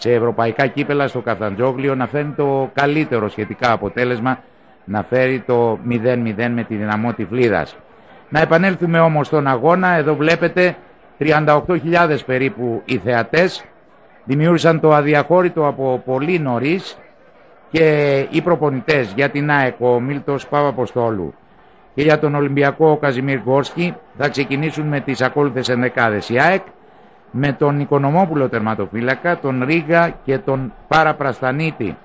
σε ευρωπαϊκά κύπελα στο Καφταντζόγλιο να φέρει το καλύτερο σχετικά αποτέλεσμα να φέρει το 0-0 με τη δυναμό Τυφλίδας. Να επανέλθουμε όμως στον αγώνα, εδώ βλέπετε 38.000 περίπου οι θεατές. Δημιούργησαν το αδιαχώρητο από πολύ νωρίς και οι προπονητές για την ΑΕΚ ο Μίλτος Παπαποστόλου και για τον Ολυμπιακό ο Καζιμίρ Γκόρσκι θα ξεκινήσουν με τις ακόλουθες ενδεκάδες. Η ΑΕΚ με τον Οικονομόπουλο τερματοφύλακα, τον Ρίγα και τον Παραπραστανίτη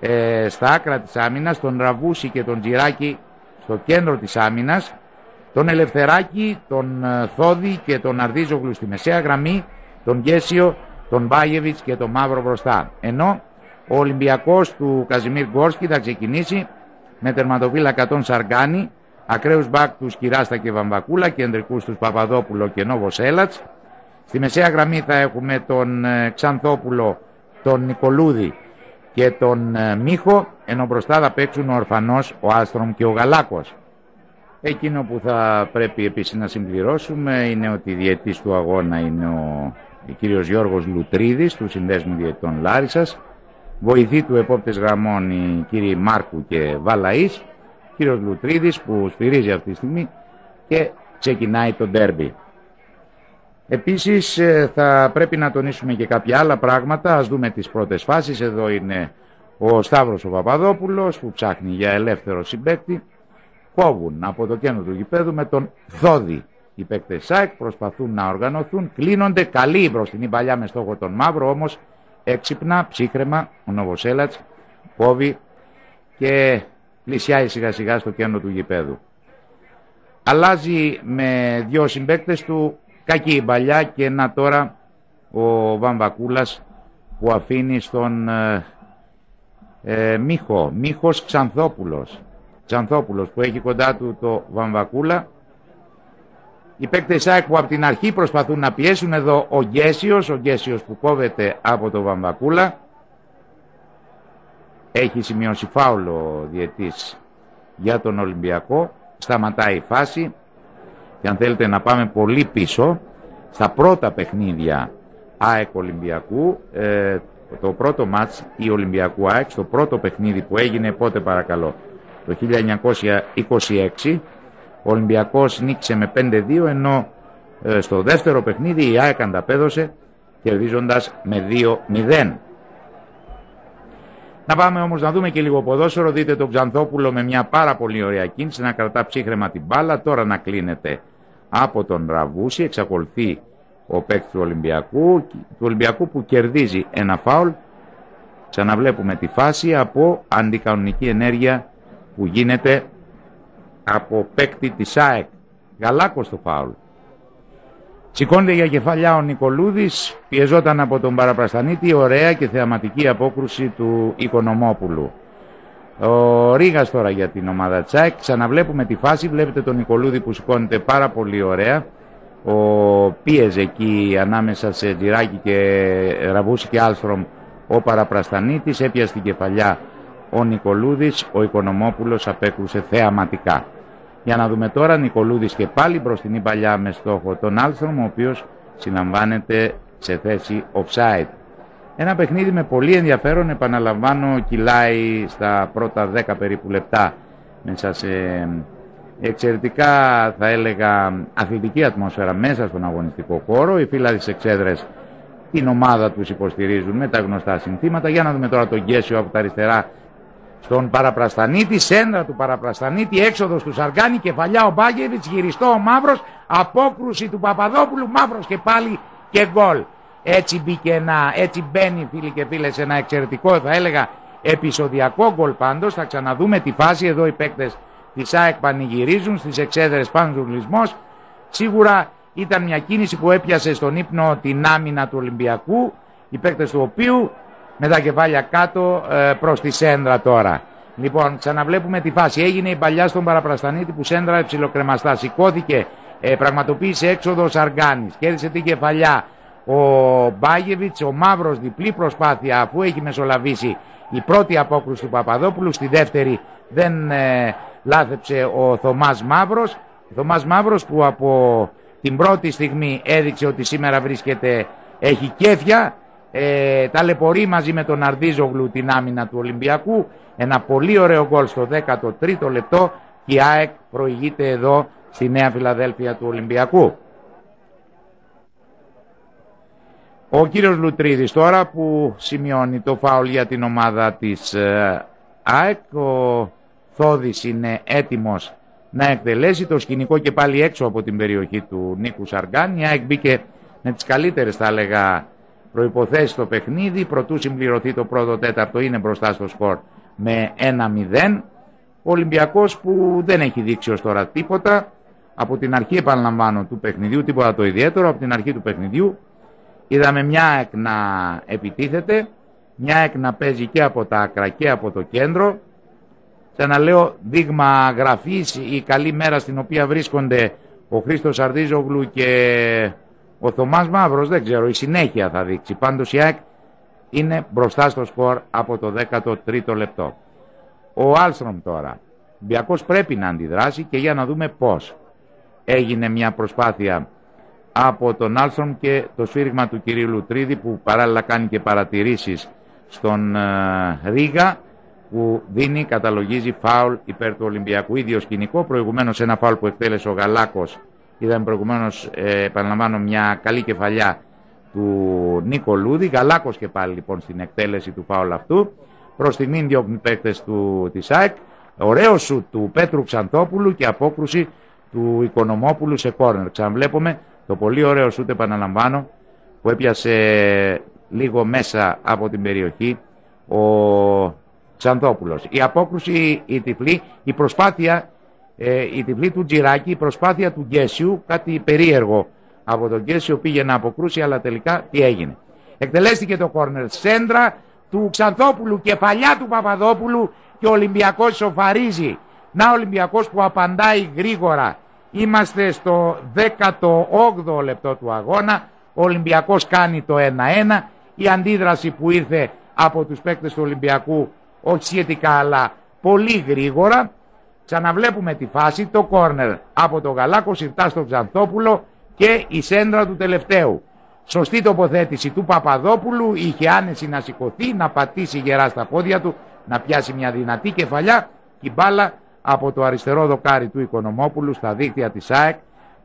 ε, στα άκρα της άμυνας, τον Ραβούση και τον Τζιράκη στο κέντρο της άμυνας, τον Ελευθεράκη, τον ε, Θόδη και τον Αρδίζογλου στη μεσαία γραμμή, τον Γέσιο, τον Μπάγεβιτς και τον Μαύρο μπροστά. Ενώ ο Ολυμπιακός του Καζιμίρ Γκόρσκι θα ξεκινήσει με τερματοφύλακα τον Σαργκάνη, ακραίους μπακ τους Κυράστα και Βαμβακούλα, κεντρικούς τους Παπαδόπουλο και Νόβος Έλατς. Στη μεσαία γραμμή θα έχουμε τον ε, Ξανθόπουλο, τον Νικολούδη και τον ε, Μίχο, ενώ μπροστά θα παίξουν ο Ορφανός, ο Άστρομ και ο Γαλάκος. Εκείνο που θα πρέπει επίσης να συμπληρώσουμε είναι ότι η διετής του αγώνα είναι ο, ο κύριος Γιώργος Λουτρίδης του Συνδέσμου Διετών Λάρισας, βοηθή του επόπτες γραμμών οι κύριοι Μάρκου και Βαλαής, κύριος Λουτρίδης που σφυρίζει αυτή τη στιγμή και ξεκινάει το ντέρμπι. Επίσης ε, θα πρέπει να τονίσουμε και κάποια άλλα πράγματα. Ας δούμε τις πρώτες φάσεις. Εδώ είναι ο Σταύρος ο Παπαδόπουλος που ψάχνει για ελεύθερο συμπέκτη. Κόβουν από το κέντρο του γηπέδου με τον Δόδη. Οι παίκτες ΣΑΕΚ προσπαθούν να οργανωθούν. Κλείνονται καλή μπροστινή παλιά με στόχο τον Μαύρο όμως έξυπνα, ψύχρεμα, ο Νοβοσέλατς κόβει και πλησιάει σιγά σιγά στο κέντρο του γηπέδου. Αλλάζει με δυο συμπέκτες του Κακή η παλιά και να τώρα ο Βαμβακούλας που αφήνει στον ε, ε, Μίχο, Μίχος Ξανθόπουλος. Ξανθόπουλος που έχει κοντά του το Βαμβακούλα. Οι παίκτες ΑΕΚ που από την αρχή προσπαθούν να πιέσουν εδώ ο Γκέσιος, ο Γκέσιος που κόβεται από το Βαμβακούλα. Έχει σημειώσει φάουλο διετής για τον Ολυμπιακό. Σταματάει η φάση και αν θέλετε να πάμε πολύ πίσω στα πρώτα παιχνίδια ΑΕΚ Ολυμπιακού ε, το πρώτο μάτς η Ολυμπιακού ΑΕΚ στο πρώτο παιχνίδι που έγινε πότε παρακαλώ το 1926 ο Ολυμπιακός νίκησε με 5-2 ενώ ε, στο δεύτερο παιχνίδι η ΑΕΚ ανταπέδωσε κερδίζοντας με 2-0 να πάμε όμως να δούμε και λίγο ποδόσφαιρο. Δείτε τον Ξανθόπουλο με μια πάρα πολύ ωραία κίνηση να κρατά ψύχρεμα την μπάλα. Τώρα να κλείνεται από τον Ραβούση. Εξακολουθεί ο παίκτης του Ολυμπιακού, του Ολυμπιακού που κερδίζει ένα φάουλ. Ξαναβλέπουμε τη φάση από αντικανονική ενέργεια που γίνεται από παίκτη της ΑΕΚ. Γαλάκος το φάουλ. Σηκώνεται για κεφαλιά ο Νικολούδης, πιεζόταν από τον Παραπραστανίτη, ωραία και θεαματική απόκρουση του Οικονομόπουλου. Ο Ρίγας τώρα για την ομάδα Τσάκ, ξαναβλέπουμε τη φάση, βλέπετε τον Νικολούδη που σηκώνεται πάρα πολύ ωραία. Ο πίεζε εκεί ανάμεσα σε Τζιράκη και Ραβούση και Άλστρομ ο Παραπραστανίτης, έπιασε την κεφαλιά ο Νικολούδης, ο Οικονομόπουλος απέκρουσε θεαματικά. Για να δούμε τώρα Νικολούδης και πάλι μπροστινή παλιά με στόχο τον Άλστρομ ο οποίος συναμβάνεται σε θέση offside. Ένα παιχνίδι με πολύ ενδιαφέρον, επαναλαμβάνω, κυλάει στα πρώτα 10 περίπου λεπτά μέσα σε εξαιρετικά θα έλεγα αθλητική ατμόσφαιρα μέσα στον αγωνιστικό χώρο. Οι φύλλα της εξέδρες την ομάδα τους υποστηρίζουν με τα γνωστά συνθήματα. Για να δούμε τώρα τον Γκέσιο από τα αριστερά στον Παραπραστανίτη, σέντρα του Παραπραστανίτη, έξοδος του Σαργάνη, κεφαλιά ο Μπάγκεβιτς, γυριστό ο Μαύρος, απόκρουση του Παπαδόπουλου, Μαύρος και πάλι και γκολ. Έτσι μπήκε ένα, έτσι μπαίνει φίλοι και φίλες ένα εξαιρετικό θα έλεγα επεισοδιακό γκολ πάντως. Θα ξαναδούμε τη φάση εδώ οι παίκτες της ΑΕΚ πανηγυρίζουν στις εξέδρες πάνω του Σίγουρα ήταν μια κίνηση που έπιασε στον ύπνο την άμυνα του Ολυμπιακού, οι παίκτες του οποίου με τα κεφάλια κάτω ε, προς τη σέντρα τώρα. Λοιπόν, ξαναβλέπουμε τη φάση. Έγινε η παλιά στον Παραπραστανίτη που σέντρα ψιλοκρεμαστά. Σηκώθηκε, ε, πραγματοποίησε έξοδο ο Σαργάνης. Κέρδισε την κεφαλιά ο Μπάγεβιτς, ο Μαύρος διπλή προσπάθεια αφού έχει μεσολαβήσει η πρώτη απόκρουση του Παπαδόπουλου. Στη δεύτερη δεν ε, λάθεψε ο Θωμάς Μαύρος. Ο Θωμάς Μαύρος που από την πρώτη στιγμή έδειξε ότι σήμερα βρίσκεται, έχει κέφια ε, ταλαιπωρεί μαζί με τον Αρδίζογλου την άμυνα του Ολυμπιακού. Ένα πολύ ωραίο γκολ στο 13ο λεπτό και η ΑΕΚ προηγείται εδώ στη Νέα Φιλαδέλφια του Ολυμπιακού. Ο κύριος Λουτρίδης τώρα που σημειώνει το φάουλ για την ομάδα της ε, ΑΕΚ. Ο Θόδης είναι έτοιμος να εκτελέσει το σκηνικό και πάλι έξω από την περιοχή του Νίκου Σαργκάν. Η ΑΕΚ μπήκε με τις καλύτερες θα έλεγα προϋποθέσεις στο παιχνίδι. Προτού συμπληρωθεί το πρώτο τέταρτο είναι μπροστά στο σκορ με 1-0. Ο Ολυμπιακός που δεν έχει δείξει ως τώρα τίποτα. Από την αρχή επαναλαμβάνω του παιχνιδιού, τίποτα το ιδιαίτερο, από την αρχή του παιχνιδιού είδαμε μια εκ να επιτίθεται, μια εκ να παίζει και από τα άκρα και από το κέντρο. Ξαναλέω δείγμα γραφής η καλή μέρα στην οποία βρίσκονται ο Χρήστος Αρδίζογλου και ο Θωμάς Μαύρος, δεν ξέρω, η συνέχεια θα δείξει. Πάντως η ΑΕΚ είναι μπροστά στο σκορ από το 13ο λεπτό. Ο Άλστρομ τώρα. Ο πρέπει να αντιδράσει και για να δούμε πώς. Έγινε μια προσπάθεια από τον Άλστρομ και το σφύριγμα του κυρίου Λουτρίδη που παράλληλα κάνει και παρατηρήσεις στον ε, Ρίγα που δίνει, καταλογίζει φάουλ υπέρ του Ολυμπιακού. Ίδιο σκηνικό, προηγουμένως ένα φάουλ που εκτέλεσε ο Γαλάκος. Είδαμε προηγουμένως, ε, επαναλαμβάνω, μια καλή κεφαλιά του Νίκο Λούδη. Γαλάκος και πάλι λοιπόν στην εκτέλεση του φάουλ αυτού. Προς τιμήν διώχνει παίκτες του, της ΑΕΚ. Ωραίο σου του Πέτρου Ξανθόπουλου και απόκρουση του Οικονομόπουλου σε κόρνερ. Ξαναβλέπουμε το πολύ ωραίο σούτ επαναλαμβάνω που έπιασε λίγο μέσα από την περιοχή ο Ξανθόπουλος. Η απόκρουση, η τυφλή, η προσπάθεια, ε, η τυφλή του Τζιράκη, η προσπάθεια του Γκέσιου, κάτι περίεργο από τον Γκέσιο πήγε να αποκρούσει, αλλά τελικά τι έγινε. Εκτελέστηκε το κόρνερ σέντρα του Ξανθόπουλου, κεφαλιά του Παπαδόπουλου και ο Ολυμπιακός σοφαρίζει. Να ο Ολυμπιακός που απαντάει γρήγορα. Είμαστε στο 18ο λεπτό του αγώνα. Ο Ολυμπιακός κάνει το 1-1. Η αντίδραση που ήρθε από τους παίκτες του Ολυμπιακού όχι σχετικά αλλά πολύ γρήγορα. Ξαναβλέπουμε τη φάση, το κόρνερ από το Γαλάκος συρτά στο Ξανθόπουλο και η σέντρα του τελευταίου. Σωστή τοποθέτηση του Παπαδόπουλου, είχε άνεση να σηκωθεί, να πατήσει γερά στα πόδια του, να πιάσει μια δυνατή κεφαλιά και η μπάλα από το αριστερό δοκάρι του Οικονομόπουλου στα δίκτυα της ΑΕΚ.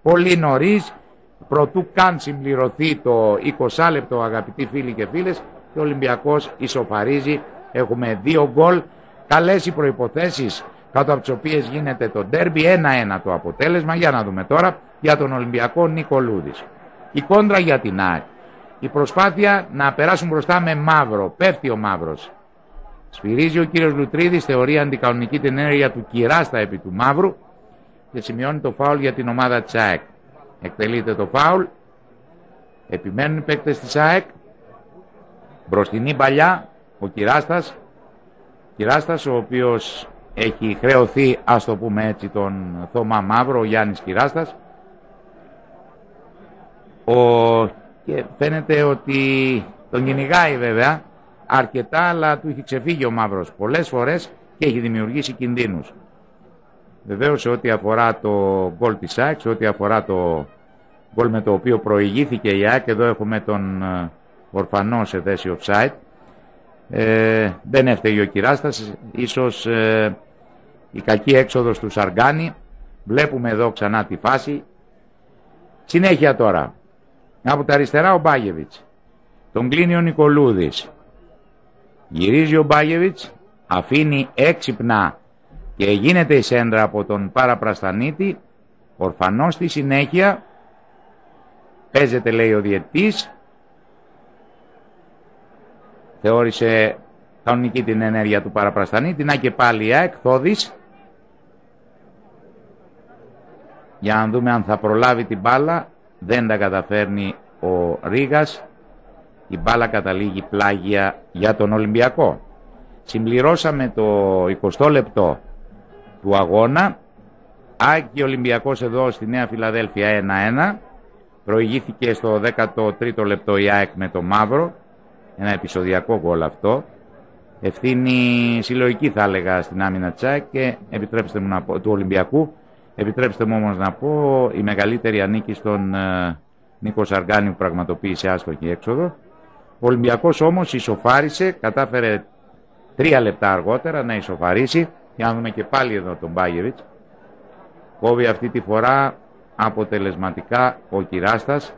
Πολύ νωρίς, προτού καν συμπληρωθεί το 20 λεπτό αγαπητοί φίλοι και φίλες και ο Ολυμπιακός ισοφαρίζει Έχουμε δύο γκολ, καλές οι προϋποθέσεις κάτω από τις οποίες γίνεται το ντέρμπι, ένα-ένα το αποτέλεσμα. Για να δούμε τώρα για τον Ολυμπιακό Νικολούδης. Η κόντρα για την ΑΕΚ. Η προσπάθεια να περάσουν μπροστά με μαύρο. Πέφτει ο μαύρος. Σφυρίζει ο κύριος Λουτρίδης, θεωρεί αντικανονική την ενέργεια του Κυράστα επί του μαύρου και σημειώνει το φάουλ για την ομάδα της ΑΕΚ. Εκτελείται το φάουλ. Επιμένουν οι παίκτες της ΑΕΚ. Μπροστινή παλιά ο Κυράστας, Κυράστας ο οποίος έχει χρεωθεί, ας το πούμε έτσι, τον Θωμά Μαύρο, ο Γιάννης Κυράστας. Ο... Και φαίνεται ότι τον κυνηγάει βέβαια αρκετά, αλλά του έχει ξεφύγει ο Μαύρος πολλές φορές και έχει δημιουργήσει κινδύνους. Βεβαίως σε ό,τι αφορά το γκολ της ΑΕΚ, σε ό,τι αφορά το γκολ με το οποίο προηγήθηκε η ΑΕΚ, εδώ έχουμε τον ε, Ορφανό σε θέση offside, ε, δεν έφταιγε ο Κυράστας, ίσως ε, η κακή έξοδος του Σαργκάνη. Βλέπουμε εδώ ξανά τη φάση. Συνέχεια τώρα. Από τα αριστερά ο Μπάγεβιτς. Τον κλείνει ο Νικολούδης. Γυρίζει ο Μπάγεβιτς, αφήνει έξυπνα και γίνεται η σέντρα από τον Παραπραστανίτη. Ορφανός στη συνέχεια. Παίζεται λέει ο διετής θεώρησε κανονική την ενέργεια του παραπραστανή. Την και πάλι εκθόδης. Για να δούμε αν θα προλάβει την μπάλα. Δεν τα καταφέρνει ο Ρίγας. Η μπάλα καταλήγει πλάγια για τον Ολυμπιακό. Συμπληρώσαμε το 20 λεπτό του αγώνα. Άκη Ολυμπιακός εδώ στη Νέα Φιλαδέλφια 1-1. Προηγήθηκε στο 13ο λεπτό η ΑΕΚ με το Μαύρο ένα επεισοδιακό γκολ αυτό. Ευθύνη συλλογική θα έλεγα στην άμυνα Τσάκ και επιτρέψτε μου να πω, του Ολυμπιακού. Επιτρέψτε μου όμως να πω η μεγαλύτερη ανήκει στον ε, Νίκος Σαργάνη που πραγματοποίησε άστοχη έξοδο. Ο Ο Ολυμπιακός όμως ισοφάρισε, κατάφερε τρία λεπτά αργότερα να ισοφαρίσει. Για να δούμε και πάλι εδώ τον Μπάγεβιτς. Κόβει αυτή τη φορά αποτελεσματικά ο Κυράστας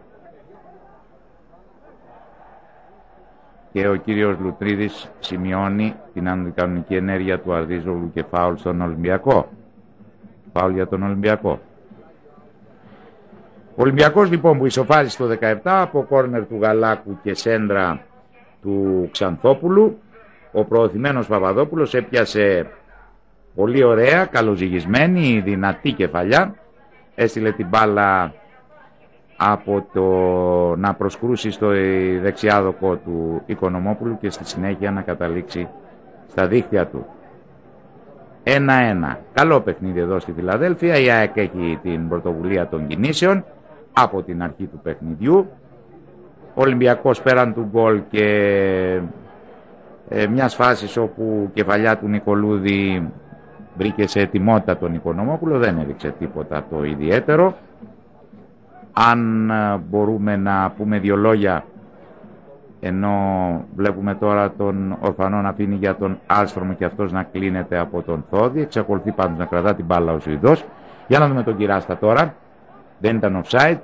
και ο κύριος Λουτρίδης σημειώνει την αντικανονική ενέργεια του Αρδίζογλου και φάουλ στον Ολυμπιακό. Φάουλ για τον Ολυμπιακό. Ο Ολυμπιακός λοιπόν που ισοφάρισε το 17 από κόρνερ του Γαλάκου και σέντρα του Ξανθόπουλου ο προωθημένος Παπαδόπουλος έπιασε πολύ ωραία, καλοζυγισμένη, δυνατή κεφαλιά έστειλε την μπάλα από το να προσκρούσει στο δεξιάδοκο του Οικονομόπουλου και στη συνέχεια να καταλήξει στα δίχτυα του. 1-1. Καλό παιχνίδι εδώ στη Φιλαδέλφια. Η ΑΕΚ έχει την πρωτοβουλία των κινήσεων από την αρχή του παιχνιδιού. Ο Ολυμπιακός πέραν του γκολ και ε, μιας φάσης όπου κεφαλιά του Νικολούδη βρήκε σε ετοιμότητα τον Οικονομόπουλο, δεν έδειξε τίποτα το ιδιαίτερο. Αν ε, μπορούμε να πούμε δύο λόγια, ενώ βλέπουμε τώρα τον Ορφανό να αφήνει για τον Άλστρομ και αυτός να κλείνεται από τον Θόδη, εξακολουθεί πάντως να κρατά την μπάλα ο Σουηδός. Για να δούμε τον Κυράστα τώρα, δεν ήταν offside,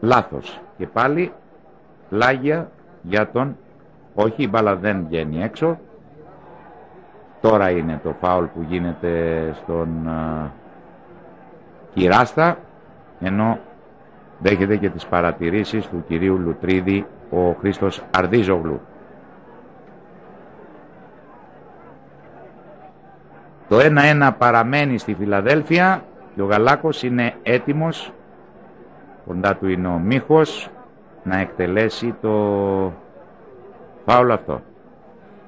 λάθος. Και πάλι πλάγια για τον, όχι η μπάλα δεν βγαίνει έξω, Τώρα είναι το φάουλ που γίνεται στον uh, Κυράστα ενώ δέχεται και τις παρατηρήσεις του κυρίου Λουτρίδη ο Χρήστος Αρδίζογλου. Το 1-1 παραμένει στη Φιλαδέλφια και ο Γαλάκος είναι έτοιμος, κοντά του είναι ο Μίχος, να εκτελέσει το φάουλ αυτό.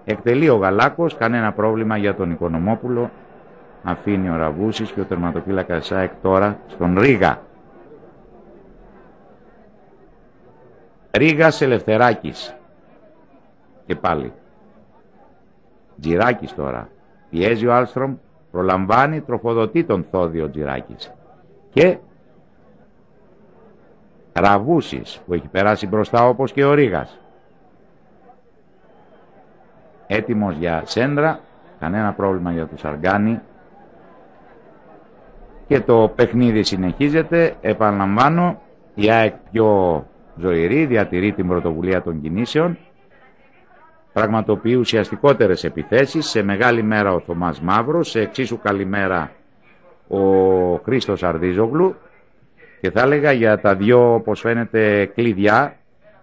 Εκτελεί ο Γαλάκος, κανένα πρόβλημα για τον Οικονομόπουλο. Αφήνει ο Ραβούσης και ο τερματοφύλακας ΣΑΕΚ τώρα στον Ρίγα. Ρίγας Ελευθεράκης. Και πάλι. Τζιράκης τώρα. Πιέζει ο Άλστρομ, προλαμβάνει, τροφοδοτεί τον Θόδιο Τζιράκης. Και Ραβούσης που έχει περάσει μπροστά όπως και ο Ρίγας έτοιμος για σέντρα, κανένα πρόβλημα για το Σαργάνι και το παιχνίδι συνεχίζεται, επαναλαμβάνω, η ΑΕΚ πιο ζωηρή, διατηρεί την πρωτοβουλία των κινήσεων, πραγματοποιεί ουσιαστικότερες επιθέσεις, σε μεγάλη μέρα ο Θωμάς Μαύρος, σε εξίσου καλή μέρα ο Χρήστος Αρδίζογλου και θα έλεγα για τα δυο όπως φαίνεται κλειδιά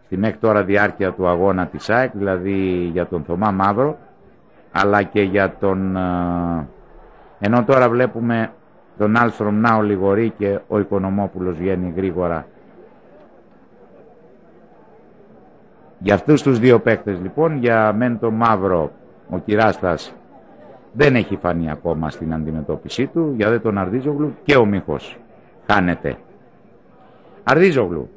στη μέχρι τώρα διάρκεια του αγώνα της ΑΕΚ, δηλαδή για τον Θωμά Μαύρο, αλλά και για τον... Ε, ενώ τώρα βλέπουμε τον Άλστρομ να ολιγορεί και ο Οικονομόπουλος βγαίνει γρήγορα. Για αυτούς τους δύο παίκτες λοιπόν, για μεν τον Μαύρο, ο Κυράστας δεν έχει φανεί ακόμα στην αντιμετώπιση του, για δε τον Αρδίζογλου και ο Μίχος χάνεται. Αρδίζογλου,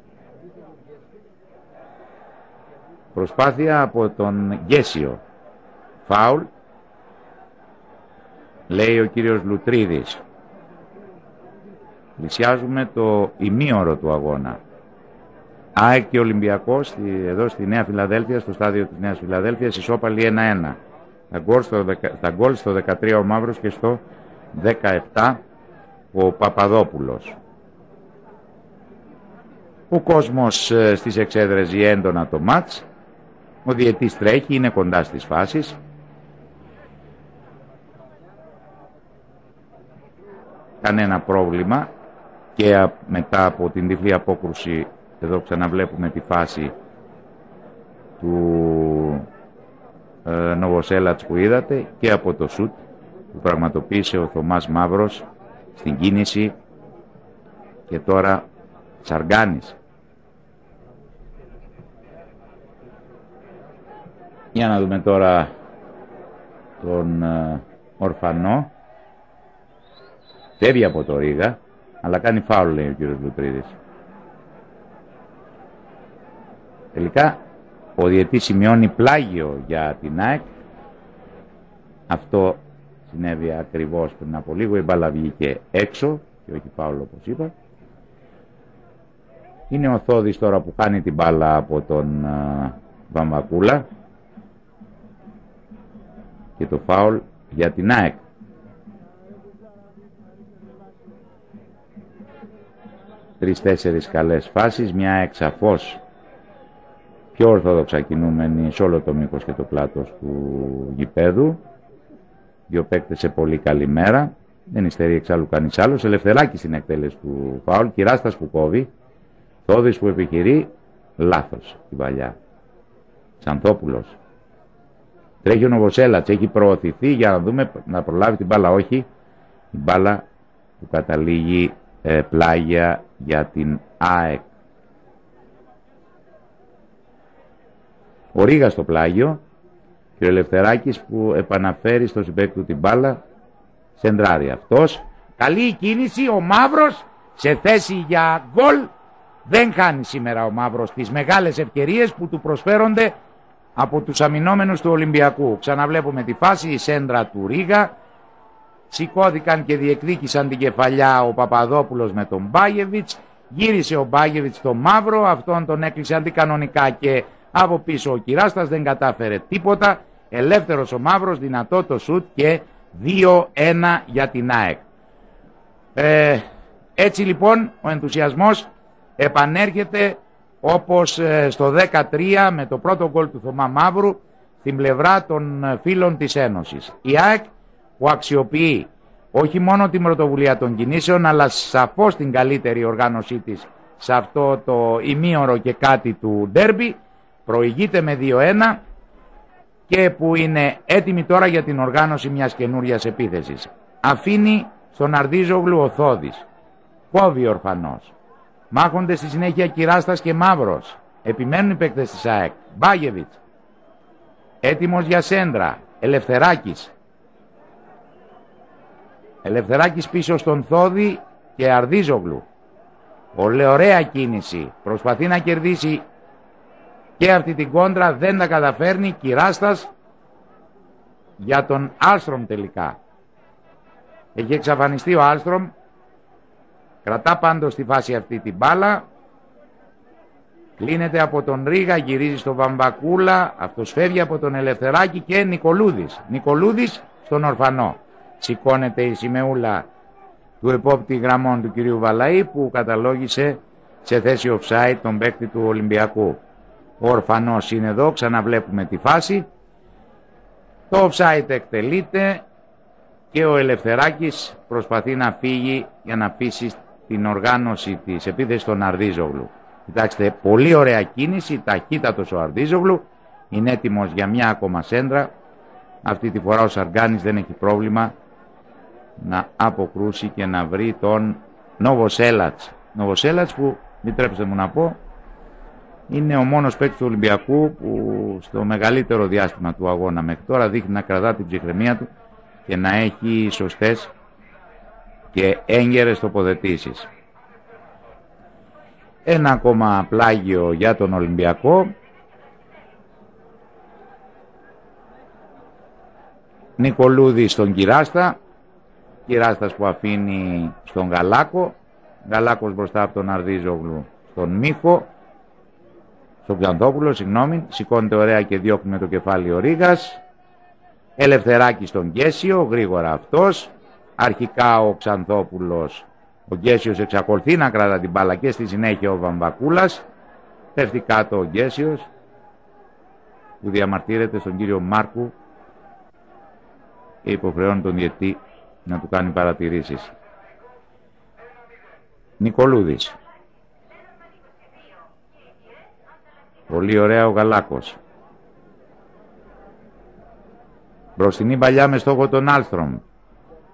Προσπάθεια από τον Γκέσιο. Φάουλ. Λέει ο κύριος Λουτρίδης. Πλησιάζουμε το ημίωρο του αγώνα. ΑΕΚ και Ολυμπιακός εδώ στη Νέα Φιλαδέλφια, στο στάδιο της Νέας Φιλαδέλφειας, ισόπαλη 1-1. Τα γκολ στο, 13 ο Μαύρος και στο 17 ο Παπαδόπουλος. Ο κόσμος ε, στις εξέδρες έντονα το μάτς. Ο διετής τρέχει, είναι κοντά στις φάσεις. Κανένα πρόβλημα και μετά από την τυφλή απόκρουση εδώ ξαναβλέπουμε τη φάση του ε, Νοβοσέλατς που είδατε και από το σουτ που πραγματοποίησε ο Θωμάς Μαύρος στην κίνηση και τώρα Σαργάνης Για να δούμε τώρα τον uh, Ορφανό. Φεύγει από το Ρίγα, αλλά κάνει φάουλ λέει ο κύριος Λουτρίδης. Τελικά ο διετής σημειώνει πλάγιο για την ΑΕΚ. Αυτό συνέβη ακριβώς πριν από λίγο. Η μπάλα βγήκε έξω και όχι φάουλ όπως είπα. Είναι ο Θόδης τώρα που κάνει την μπάλα από τον α, Βαμβακούλα και το φάουλ για την ΑΕΚ. Τρεις-τέσσερις καλές φάσεις, μια εξαφώς πιο ορθόδοξα κινούμενη σε όλο το μήκος και το πλάτος του γηπέδου. Δύο παίκτες σε πολύ καλή μέρα. Δεν υστερεί εξάλλου κανείς άλλος. Ελευθεράκι στην εκτέλεση του φάουλ. Κυράστας που κόβει. Θόδης που επιχειρεί. Λάθος η παλιά. Σανθόπουλος. Τρέχει ο Νοβοσέλατς. Έχει προωθηθεί για να δούμε να προλάβει την μπάλα. Όχι. Η μπάλα που καταλήγει ε, πλάγια για την ΑΕΚ. Ο Ρίγα στο πλάγιο και ο Ελευθεράκης που επαναφέρει στο συμπέκ του την μπάλα σεντράρει αυτός. Καλή κίνηση, ο Μαύρος σε θέση για γκολ. Δεν χάνει σήμερα ο Μαύρος τις μεγάλες ευκαιρίες που του προσφέρονται από τους αμυνόμενους του Ολυμπιακού. Ξαναβλέπουμε τη φάση, η σέντρα του Ρίγα. Σηκώθηκαν και διεκδίκησαν την κεφαλιά ο Παπαδόπουλος με τον Μπάγεβιτς. Γύρισε ο Μπάγεβιτς στο Μαύρο, αυτόν τον έκλεισε αντικανονικά και από πίσω ο Κυράστας δεν κατάφερε τίποτα. Ελεύθερος ο Μαύρος, δυνατό το σουτ και 2-1 για την ΑΕΚ. Ε, έτσι λοιπόν ο ενθουσιασμός επανέρχεται όπως ε, στο 13 με το πρώτο γκολ του Θωμά Μαύρου στην πλευρά των ε, φίλων της Ένωσης. Η ΑΕΚ που αξιοποιεί όχι μόνο την πρωτοβουλία των κινήσεων αλλά σαφώς την καλύτερη οργάνωσή της σε αυτό το ημίωρο και κάτι του ντέρμπι προηγείται με 2-1 και που είναι έτοιμη τώρα για την οργάνωση μιας καινούριας επίθεσης. Αφήνει στον Αρδίζογλου ο Θόδης. Κόβει ορφανός. Μάχονται στη συνέχεια Κυράστας και Μαύρος. Επιμένουν οι παίκτες της ΑΕΚ. Μπάγεβιτς. Έτοιμος για σέντρα. Ελευθεράκης. Ελευθεράκης πίσω στον Θόδη και Αρδίζογλου. Πολύ ωραία κίνηση. Προσπαθεί να κερδίσει και αυτή την κόντρα δεν τα καταφέρνει Κυράστας για τον Άλστρομ τελικά. Έχει εξαφανιστεί ο Άλστρομ, κρατά πάντως στη φάση αυτή την μπάλα, κλείνεται από τον Ρίγα, γυρίζει στο Βαμβακούλα, αυτός φεύγει από τον Ελευθεράκη και Νικολούδης. Νικολούδης στον Ορφανό. Σηκώνεται η σημεούλα του επόπτη γραμμών του κυρίου Βαλαή που καταλόγησε σε θέση offside τον παίκτη του Ολυμπιακού. Ο ορφανός είναι εδώ, ξαναβλέπουμε τη φάση. Το offside εκτελείται και ο Ελευθεράκης προσπαθεί να φύγει για να αφήσει την οργάνωση της επίθεσης στον Αρδίζογλου. Κοιτάξτε, πολύ ωραία κίνηση, ταχύτατος ο Αρδίζογλου, είναι έτοιμος για μια ακόμα σέντρα. Αυτή τη φορά ο Σαργκάνης δεν έχει πρόβλημα να αποκρούσει και να βρει τον Νοβοσέλατς. Νοβοσέλατς που, μην τρέψτε μου να πω, είναι ο μόνος παίκτης του Ολυμπιακού που στο μεγαλύτερο διάστημα του αγώνα μέχρι τώρα δείχνει να κρατά την ψυχραιμία του και να έχει σωστές και έγκαιρες τοποθετήσεις. Ένα ακόμα πλάγιο για τον Ολυμπιακό. Νικολούδη στον Κυράστα. Κυράστας που αφήνει στον Γαλάκο. Γαλάκος μπροστά από τον Αρδίζογλου στον Μίχο στον Πιαντόπουλο, συγγνώμη, σηκώνεται ωραία και διώχνει με το κεφάλι ο Ρήγας. Ελευθεράκι στον Γκέσιο, γρήγορα αυτός. Αρχικά ο Ξανθόπουλος, ο Γκέσιος εξακολουθεί να κρατά την μπάλα και στη συνέχεια ο Βαμβακούλας. Πέφτει κάτω ο Γκέσιος που διαμαρτύρεται στον κύριο Μάρκου και υποχρεώνει τον διετή να του κάνει παρατηρήσεις. Νικολούδης. Πολύ ωραία ο Γαλάκος. Μπροστινή παλιά με στόχο τον Άλστρομ.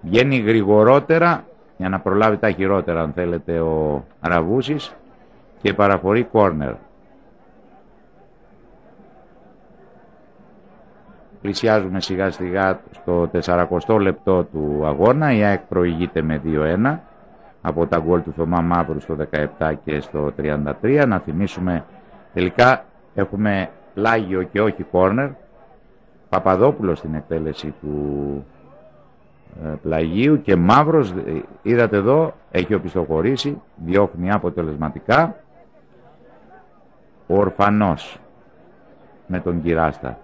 Βγαίνει γρηγορότερα για να προλάβει τα χειρότερα αν θέλετε ο Ραβούσης και παραφορεί κόρνερ. Πλησιάζουμε σιγά σιγά στο 40 λεπτό του αγώνα. Η ΑΕΚ προηγείται με 2-1 από τα γκολ του Θωμά Μαύρου στο 17 και στο 33. Να θυμίσουμε Τελικά έχουμε πλάγιο και όχι κόρνερ. Παπαδόπουλος στην εκτέλεση του ε, πλαγίου και Μαύρος, ε, είδατε εδώ, έχει οπισθοχωρήσει, διώχνει αποτελεσματικά. ο Ορφανός με τον Κυράστα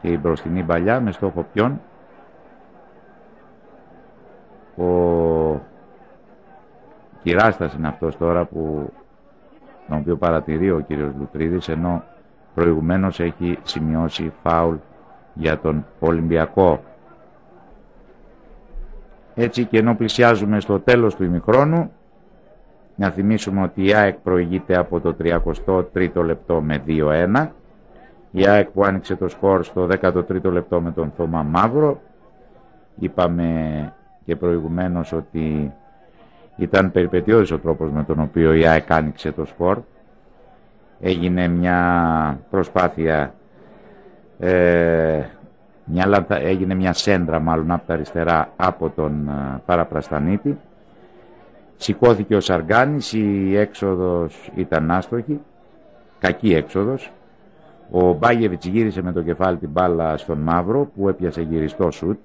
και η μπροστινή παλιά με στόχο ποιον; Ο Κυράστας είναι αυτός τώρα που τον οποίο παρατηρεί ο κύριος Λουτρίδης ενώ προηγουμένως έχει σημειώσει φάουλ για τον Ολυμπιακό. Έτσι και ενώ πλησιάζουμε στο τέλος του ημιχρόνου να θυμίσουμε ότι η ΑΕΚ προηγείται από το 33ο λεπτό με 2-1 η ΑΕΚ που άνοιξε το σκορ στο 13ο λεπτό με τον Θωμά Μαύρο είπαμε και προηγουμένως ότι ήταν περιπετειώδης ο τρόπος με τον οποίο η ΑΕΚ άνοιξε το σκορ έγινε μια προσπάθεια ε, μια, έγινε μια σέντρα μάλλον από τα αριστερά από τον ε, Παραπραστανίτη. Σηκώθηκε ο Σαργάνης η έξοδος ήταν άστοχη κακή έξοδος. Ο Μπάγεβιτς γύρισε με το κεφάλι την μπάλα στον Μαύρο που έπιασε γυριστό σουτ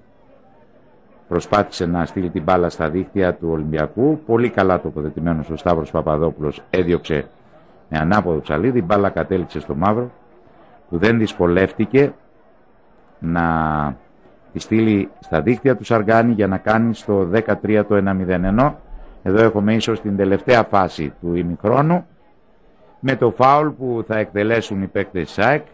προσπάθησε να στείλει την μπάλα στα δίχτυα του Ολυμπιακού. Πολύ καλά τοποθετημένος ο Σταύρος Παπαδόπουλος έδιωξε με ανάποδο ψαλίδι, η μπάλα κατέληξε στο μαύρο που δεν δυσκολεύτηκε να τη στείλει στα δίκτυα του Σαργάνη για να κάνει στο 13 το 1-0 ενώ εδώ έχουμε ίσως την τελευταία φάση του ημιχρόνου με το φάουλ που θα εκτελέσουν οι παίκτες ΣΑΕΚ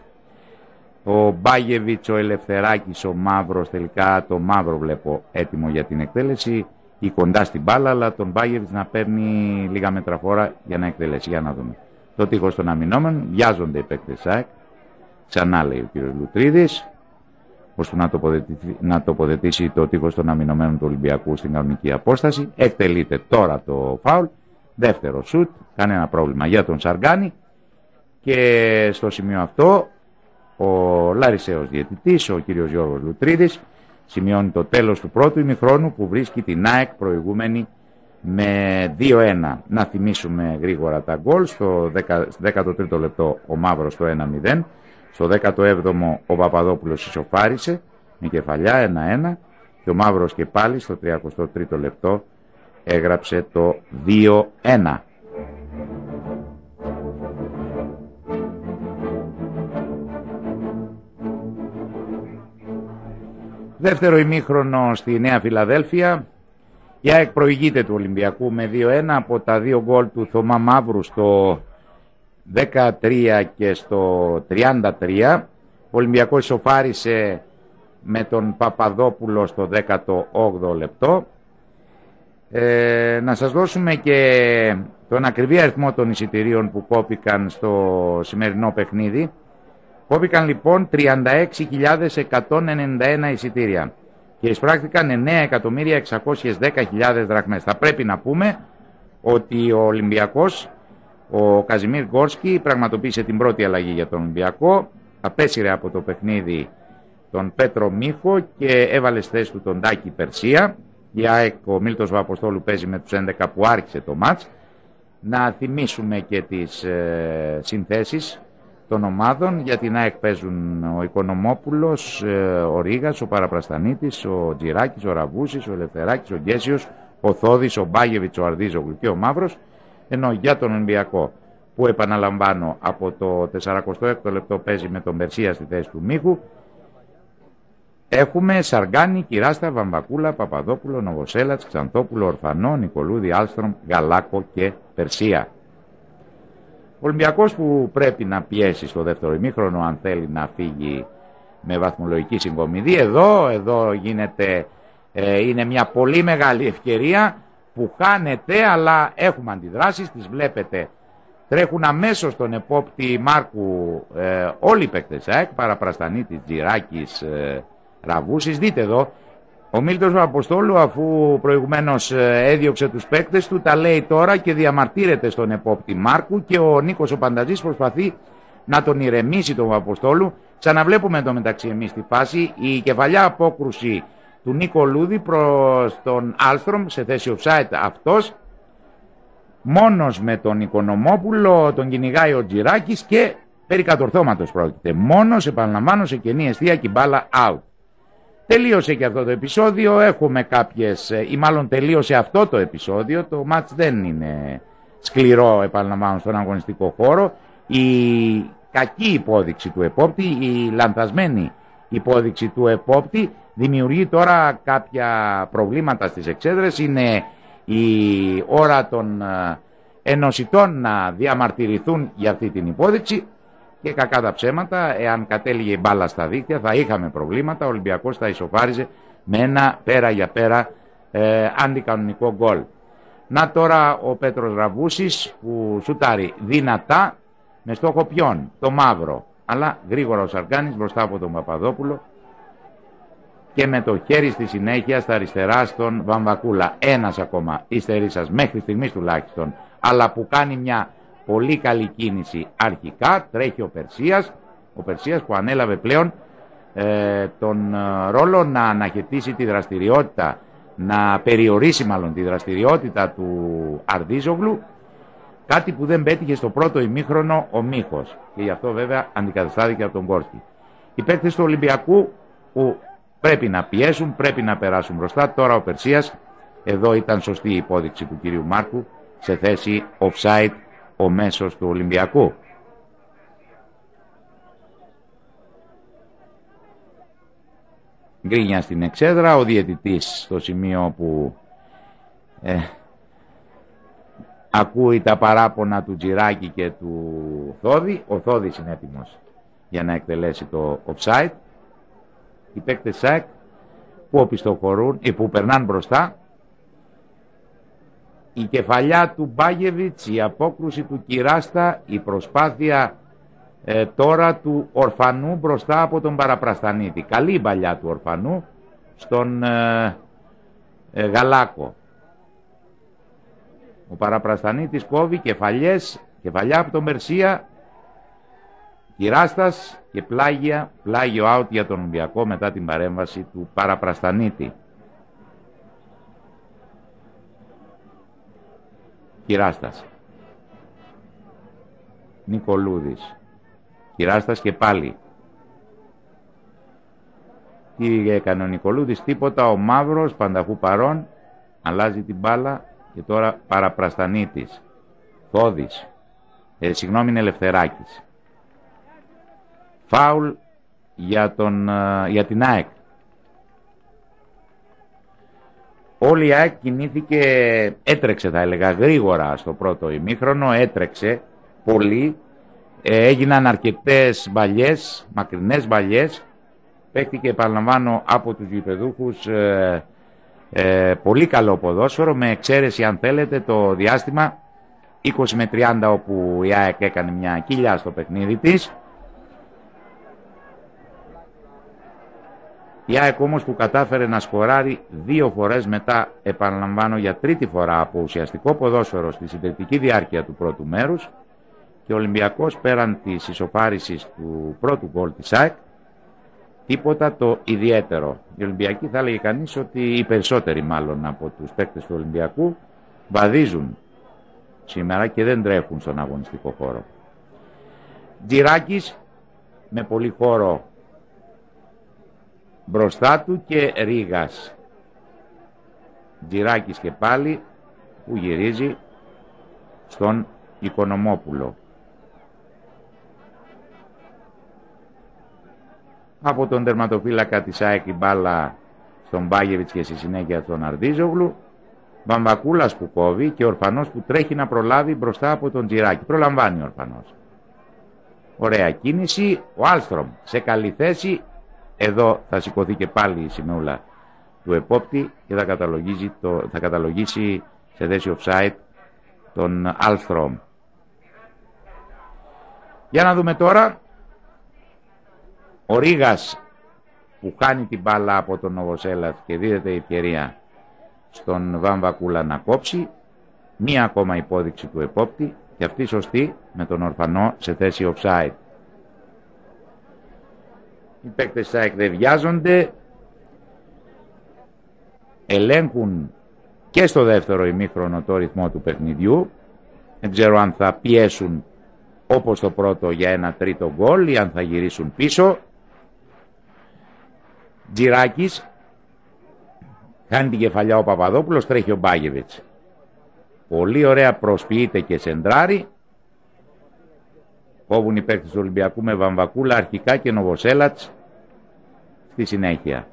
ο Μπάγεβιτς, ο Ελευθεράκης, ο Μαύρος τελικά το Μαύρο βλέπω έτοιμο για την εκτέλεση. Ή κοντά στην μπάλα αλλά τον Μπάγεβιτς να παίρνει λίγα μετραφόρα για να εκτελέσει. Για να δούμε. Το τείχος των αμυνόμενων, βιάζονται οι παίκτες ΣΑΕΚ, ξανά λέει ο κ. Λουτρίδης, ώστε να τοποθετήσει, να τοποθετήσει το τείχος των αμυνωμένων του Ολυμπιακού στην κανονική απόσταση. Εκτελείται τώρα το φάουλ, δεύτερο σουτ, κανένα πρόβλημα για τον Σαργάνη. Και στο σημείο αυτό ο Λαρισαίος διαιτητής, ο κ. Γιώργος Λουτρίδης, σημειώνει το τέλος του πρώτου ημιχρόνου που βρίσκει την ΑΕΚ προηγούμενη με 2-1. Να θυμίσουμε γρήγορα τα γκολ. Στο 13ο λεπτό ο Μαύρος το 1-0. Στο 17ο ο Παπαδόπουλος ισοφάρισε με κεφαλιά 1-1. Και ο Μαύρος και πάλι στο 33ο λεπτό έγραψε το 2-1. Δεύτερο ημίχρονο στη Νέα Φιλαδέλφια, η ΑΕΚ προηγείται του Ολυμπιακού με 2-1 από τα δύο γκολ του Θωμά Μαύρου στο 13 και στο 33. Ο Ολυμπιακός ισοφάρισε με τον Παπαδόπουλο στο 18ο λεπτό. Ε, να σας δώσουμε και τον ακριβή αριθμό των εισιτηρίων που κόπηκαν στο σημερινό παιχνίδι. Κόπηκαν λοιπόν 36.191 εισιτήρια και εισπράχθηκαν 9.610.000 δραχμές. Θα πρέπει να πούμε ότι ο Ολυμπιακός, ο Καζιμίρ Γκόρσκι, πραγματοποίησε την πρώτη αλλαγή για τον Ολυμπιακό, απέσυρε από το παιχνίδι τον Πέτρο Μίχο και έβαλε στη θέση του τον Τάκη Περσία. Η ΑΕΚ, ο Μίλτος Βαποστόλου παίζει με τους 11 που άρχισε το μάτς. Να θυμίσουμε και τις ε, συνθέσεις των ομάδων. Για την ΑΕΚ παίζουν ο Οικονομόπουλος, ε, ο Ρήγας, ο Παραπραστανίτης, ο Τζιράκης, ο Ραβούσης, ο Ελευθεράκης, ο Γκέσιος, ο Θόδης, ο Μπάγεβιτς, ο Αρδίζογλου και ο Μαύρος. Ενώ για τον Ολυμπιακό που επαναλαμβάνω από το 46ο λεπτό παίζει με τον Περσία στη θέση του Μίχου. Έχουμε Σαργάνη, Κυράστα, Βαμβακούλα, Παπαδόπουλο, Νοβοσέλατς, Ξανθόπουλο, Ορφανό, Νικολούδη, Άλστρομ, Γαλάκο και Περσία. Ο Ολυμπιακός που πρέπει να πιέσει στο δεύτερο ημίχρονο αν θέλει να φύγει με βαθμολογική συγκομιδή. Εδώ, εδώ γίνεται, ε, είναι μια πολύ μεγάλη ευκαιρία που χάνεται αλλά έχουμε αντιδράσεις, τις βλέπετε. Τρέχουν αμέσως τον επόπτη Μάρκου ε, όλοι οι παίκτες, ε, Παραπραστανίτης, Τζιράκης, ε, Ραβούσης. Δείτε εδώ, ο Μίλτος Αποστόλου αφού προηγουμένως ε, έδιωξε τους παίκτες του τα λέει τώρα και διαμαρτύρεται στον επόπτη Μάρκου και ο Νίκος ο Πανταζής προσπαθεί να τον ηρεμήσει τον Αποστόλου. Ξαναβλέπουμε το μεταξύ εμείς τη φάση η κεφαλιά απόκρουση του Νίκο Λούδη προς τον Άλστρομ σε θέση offside αυτός μόνος με τον Οικονομόπουλο τον κυνηγάει ο Τζιράκης και περί κατορθώματος πρόκειται. Μόνος επαναλαμβάνω σε κενή αιστεία και μπάλα out. Τελείωσε και αυτό το επεισόδιο, έχουμε κάποιες, ε, ή μάλλον τελείωσε αυτό το επεισόδιο, το μάτς δεν είναι σκληρό επαναλαμβάνω στον αγωνιστικό χώρο. Η κακή υπόδειξη του επόπτη, η λανθασμένη υπόδειξη του επόπτη δημιουργεί τώρα κάποια προβλήματα στις εξέδρες. Είναι η ώρα των ε, ενωσιτών να διαμαρτυρηθούν για αυτή την υπόδειξη και κακά τα ψέματα, εάν κατέληγε η μπάλα στα δίκτυα θα είχαμε προβλήματα, ο Ολυμπιακός θα ισοφάριζε με ένα πέρα για πέρα ε, αντικανονικό γκολ. Να τώρα ο Πέτρος Ραβούσης που σουτάρει δυνατά με στόχο ποιον, το μαύρο. Αλλά γρήγορα ο Σαρκάνης μπροστά από τον Παπαδόπουλο και με το χέρι στη συνέχεια στα αριστερά στον Βαμβακούλα. Ένας ακόμα υστερήσας μέχρι στιγμής τουλάχιστον, αλλά που κάνει μια πολύ καλή κίνηση αρχικά, τρέχει ο Περσίας, ο Περσίας που ανέλαβε πλέον ε, τον ε, ρόλο να αναχαιτήσει τη δραστηριότητα, να περιορίσει μάλλον τη δραστηριότητα του Αρδίζογλου, κάτι που δεν πέτυχε στο πρώτο ημίχρονο ο Μίχος και γι' αυτό βέβαια αντικαταστάθηκε από τον Κόρσκι. Οι παίκτες του Ολυμπιακού που πρέπει να πιέσουν, πρέπει να περάσουν μπροστά. Τώρα ο Περσίας, εδώ ήταν σωστή η υπόδειξη του κυρίου Μάρκου, σε θέση offside ο μέσος του Ολυμπιακού. Γκρίνια στην εξέδρα, ο διαιτητής στο σημείο που ε, ακούει τα παράπονα του Τζιράκη και του Θόδη. Ο Θόδης είναι έτοιμος για να εκτελέσει το offside. Οι παίκτες ΣΑΚ που οπισθοχωρούν ή που περνάνε μπροστά η κεφαλιά του Μπάγεβιτς, η απόκρουση του Κυράστα, η προσπάθεια ε, τώρα του Ορφανού μπροστά από τον Παραπραστανίτη. Καλή η παλιά του Ορφανού στον ε, ε, Γαλάκο. Ο Παραπραστανίτης κόβει κεφαλιές, κεφαλιά από τον Μερσία, Κυράστας και πλάγια, πλάγιο out για τον Ολυμπιακό μετά την παρέμβαση του Παραπραστανίτη. Κυράστας. Νικολούδης. Κυράστας και πάλι. Τι έκανε ο Νικολούδης, τίποτα, ο Μαύρος, πανταχού παρών, αλλάζει την μπάλα και τώρα παραπραστανίτης. Θόδης. Ε, συγγνώμη, είναι Ελευθεράκης. Φάουλ για, τον, ε, για την ΑΕΚ. Όλη η ΑΕΚ κινήθηκε, έτρεξε θα έλεγα γρήγορα στο πρώτο ημίχρονο, έτρεξε πολύ. Ε, έγιναν αρκετές μπαλιές, μακρινές μπαλιές. Παίχτηκε επαναλαμβάνω από τους γηπεδούχους ε, ε, πολύ καλό ποδόσφαιρο με εξαίρεση αν θέλετε το διάστημα 20 με 30 όπου η ΑΕΚ έκανε μια κοιλιά στο παιχνίδι της. Η ΑΕΚ όμως που κατάφερε να σκοράρει δύο φορές μετά, επαναλαμβάνω για τρίτη φορά από ουσιαστικό ποδόσφαιρο στη συντηρητική διάρκεια του πρώτου μέρους και ο Ολυμπιακός πέραν της ισοπάρισης του πρώτου γκολ της ΑΕΚ τίποτα το ιδιαίτερο. Οι Ολυμπιακοί θα έλεγε κανείς ότι οι περισσότεροι μάλλον από τους παίκτες του Ολυμπιακού βαδίζουν σήμερα και δεν τρέχουν στον αγωνιστικό χώρο. Τζιράκης με πολύ χώρο μπροστά του και Ρήγας. Τζιράκης και πάλι που γυρίζει στον Οικονομόπουλο. Από τον τερματοφύλακα της ΑΕΚ η μπάλα στον Μπάγεβιτς και στη συνέχεια τον Αρδίζογλου. Βαμβακούλας που κόβει και ορφανός που τρέχει να προλάβει μπροστά από τον Τζιράκη. Προλαμβάνει ο ορφανός. Ωραία κίνηση. Ο Άλστρομ σε καλή θέση εδώ θα σηκωθεί και πάλι η σημαίουλα του επόπτη και θα, καταλογίσει, το, θα καταλογίσει σε θέση offside τον Alstrom. Για να δούμε τώρα. Ο Ρίγας που κάνει την μπάλα από τον Νοβοσέλατ και δίδεται η ευκαιρία στον Βαμβακούλα να κόψει. Μία ακόμα υπόδειξη του επόπτη και αυτή σωστή με τον Ορφανό σε θέση offside. Οι παίκτες ΑΕΚ δεν βιάζονται, ελέγχουν και στο δεύτερο ημίχρονο το ρυθμό του παιχνιδιού. Δεν ξέρω αν θα πιέσουν όπως το πρώτο για ένα τρίτο γκολ ή αν θα γυρίσουν πίσω. Τζιράκης, χάνει την κεφαλιά ο Παπαδόπουλος, τρέχει ο Μπάγεβιτς. Πολύ ωραία προσποιείται και σεντράρει. Κόβουν οι παίκτες του Ολυμπιακού με Βαμβακούλα αρχικά και Νοβοσέλατς στη συνέχεια.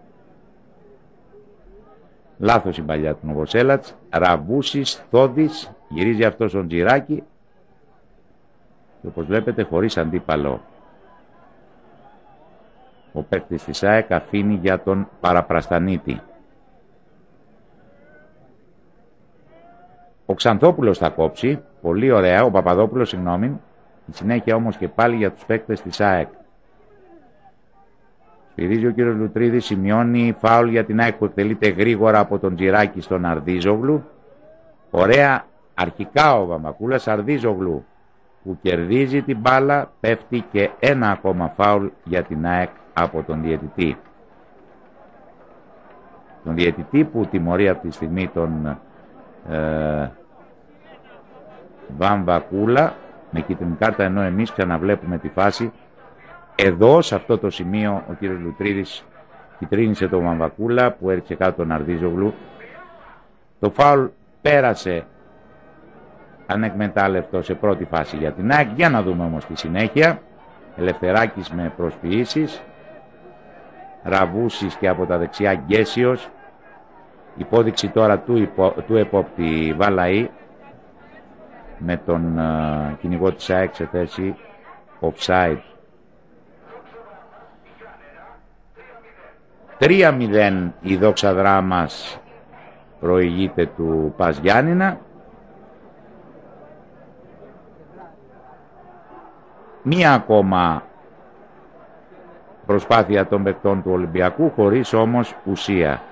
Λάθος η παλιά του Νοβοσέλατς. Ραβούσης, Θόδης, γυρίζει αυτός ο Τζιράκη και όπως βλέπετε χωρίς αντίπαλο. Ο παίκτης της ΑΕΚ αφήνει για τον Παραπραστανίτη. Ο Ξανθόπουλος θα κόψει, πολύ ωραία, ο Παπαδόπουλος συγγνώμη, η συνέχεια όμως και πάλι για τους παίκτες της ΑΕΚ. Σφυρίζει ο κύριος Λουτρίδης, σημειώνει φάουλ για την ΑΕΚ που εκτελείται γρήγορα από τον Τζιράκη στον Αρδίζογλου. Ωραία, αρχικά ο Βαμακούλας Αρδίζογλου που κερδίζει την μπάλα, πέφτει και ένα ακόμα φάουλ για την ΑΕΚ από τον διαιτητή. Τον διαιτητή που τιμωρεί αυτή τη στιγμή τον ε, Βαμβακούλα με κίτρινη κάρτα ενώ εμείς ξαναβλέπουμε τη φάση. Εδώ σε αυτό το σημείο ο κύριος Λουτρίδης κυτρίνησε τον Βαμβακούλα που έριξε κάτω τον Αρδίζογλου το φάουλ πέρασε ανεκμετάλλευτο σε πρώτη φάση για την ΑΕΚ. Για να δούμε όμως τη συνέχεια. Ελευθεράκης με προσποιήσεις. Ραβούσης και από τα δεξιά Γκέσιος. Υπόδειξη τώρα του, υπο, του επόπτη Βαλαή με τον uh, κυνηγό της ΑΕΚ σε θέση offside 3-0 η δόξα δράμας προηγείται του Πας Γιάννηνα μία ακόμα προσπάθεια των παικτών του Ολυμπιακού χωρίς όμως ουσία.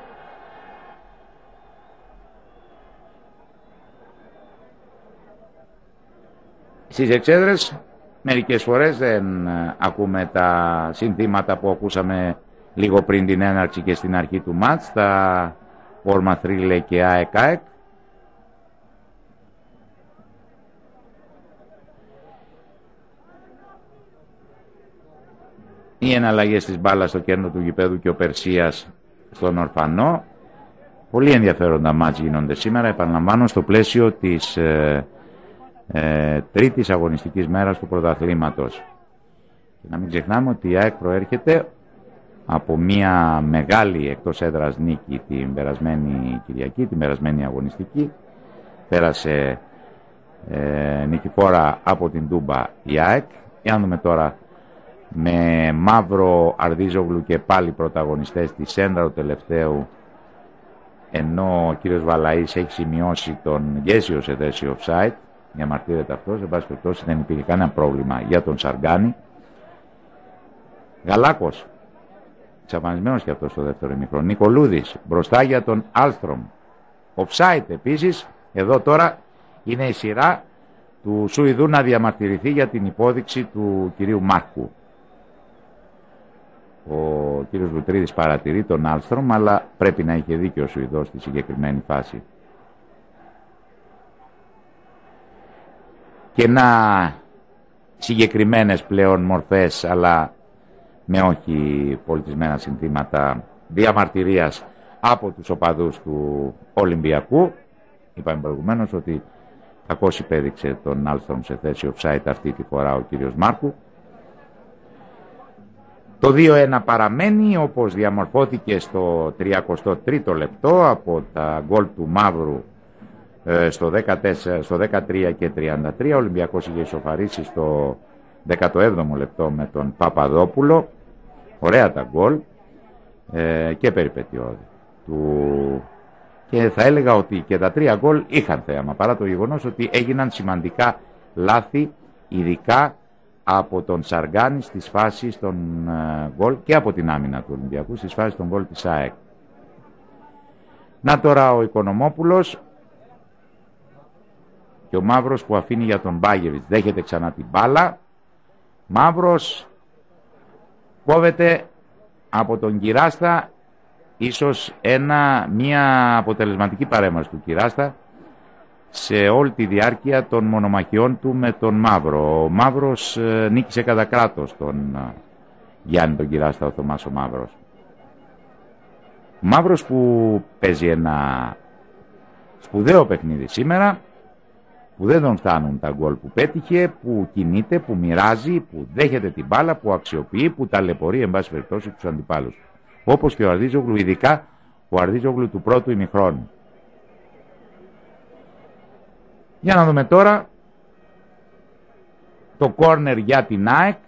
Στις εξέδρες μερικές φορές δεν ε, ακούμε τα συνθήματα που ακούσαμε λίγο πριν την έναρξη και στην αρχή του μάτς, τα Όρμα Θρύλε και ΑΕΚ οι εναλλαγές της μπάλας στο κέρνο του γηπέδου και ο Περσίας στον Ορφανό. Πολύ ενδιαφέροντα μάτς γίνονται σήμερα, επαναλαμβάνω, στο πλαίσιο της ε, ε, τρίτης αγωνιστικής μέρας του πρωταθλήματος. Και να μην ξεχνάμε ότι η ΑΕΚ προέρχεται από μια μεγάλη εκτός έδρας νίκη την περασμένη Κυριακή, την περασμένη αγωνιστική. Πέρασε ε, νικηφόρα από την Τούμπα η ΑΕΚ. Για να δούμε τώρα με Μαύρο Αρδίζογλου και πάλι πρωταγωνιστές της σέντρα του τελευταίου ενώ ο κύριος Βαλαής έχει σημειώσει τον Γέσιο σε θέση offside διαμαρτύρεται αυτός, σε πάση περιπτώσει δεν υπήρχε κανένα πρόβλημα για τον Σαργκάνη. Γαλάκος. Εξαφανισμένος και αυτός στο δεύτερο ημικρόνο Νικολούδης μπροστά για τον Άλστρομ. Offside επίσης. Εδώ τώρα είναι η σειρά του Σουηδού να διαμαρτυρηθεί για την υπόδειξη του κυρίου Μάρκου. Ο κύριος Λουτρίδης παρατηρεί τον Άλστρομ, αλλά πρέπει να είχε δίκιο ο Σουηδός στη συγκεκριμένη φάση. Και να συγκεκριμένες πλέον μορφές, αλλά με όχι πολιτισμένα συνθήματα διαμαρτυρίας από τους οπαδούς του Ολυμπιακού. Είπαμε προηγουμένως ότι κακώς υπέδειξε τον Άλστρομ σε θέση offside αυτή τη φορά ο κύριος Μάρκου. Το 2-1 παραμένει όπως διαμορφώθηκε στο 33ο λεπτό από τα γκολ του Μαύρου ε, στο, 14, στο 13 και 33. Ο Ολυμπιακός είχε ισοφαρίσει στο 17ο λεπτό με τον Παπαδόπουλο. Ωραία τα γκολ ε, και περιπετειώδη. Του... Και θα έλεγα ότι και τα τρία γκολ είχαν θέαμα παρά το γεγονός ότι έγιναν σημαντικά λάθη ειδικά από τον Σαργάνη στις φάσεις των ε, γκολ και από την άμυνα του Ολυμπιακού στις φάσεις των γκολ της ΑΕΚ. Να τώρα ο Οικονομόπουλος και ο Μαύρος που αφήνει για τον Μπάγεβιτς. Δέχεται ξανά την μπάλα. Μαύρος κόβεται από τον Κυράστα ίσως ένα, μια αποτελεσματική παρέμβαση του Κυράστα σε όλη τη διάρκεια των μονομαχιών του με τον Μαύρο. Ο Μαύρος ε, νίκησε κατά κράτος τον ε, Γιάννη τον Κυράστα, ο Θωμάς ο Μαύρος. Ο Μαύρος που παίζει ένα σπουδαίο παιχνίδι σήμερα, που δεν τον φτάνουν τα γκολ που πέτυχε, που κινείται, που μοιράζει, που δέχεται την μπάλα, που αξιοποιεί, που ταλαιπωρεί εν πάση περιπτώσει τους αντιπάλους. Όπως και ο Αρδίζογλου, ειδικά ο Αρδίζογλου του πρώτου ημιχρόνου. Για να δούμε τώρα το κόρνερ για την ΑΕΚ.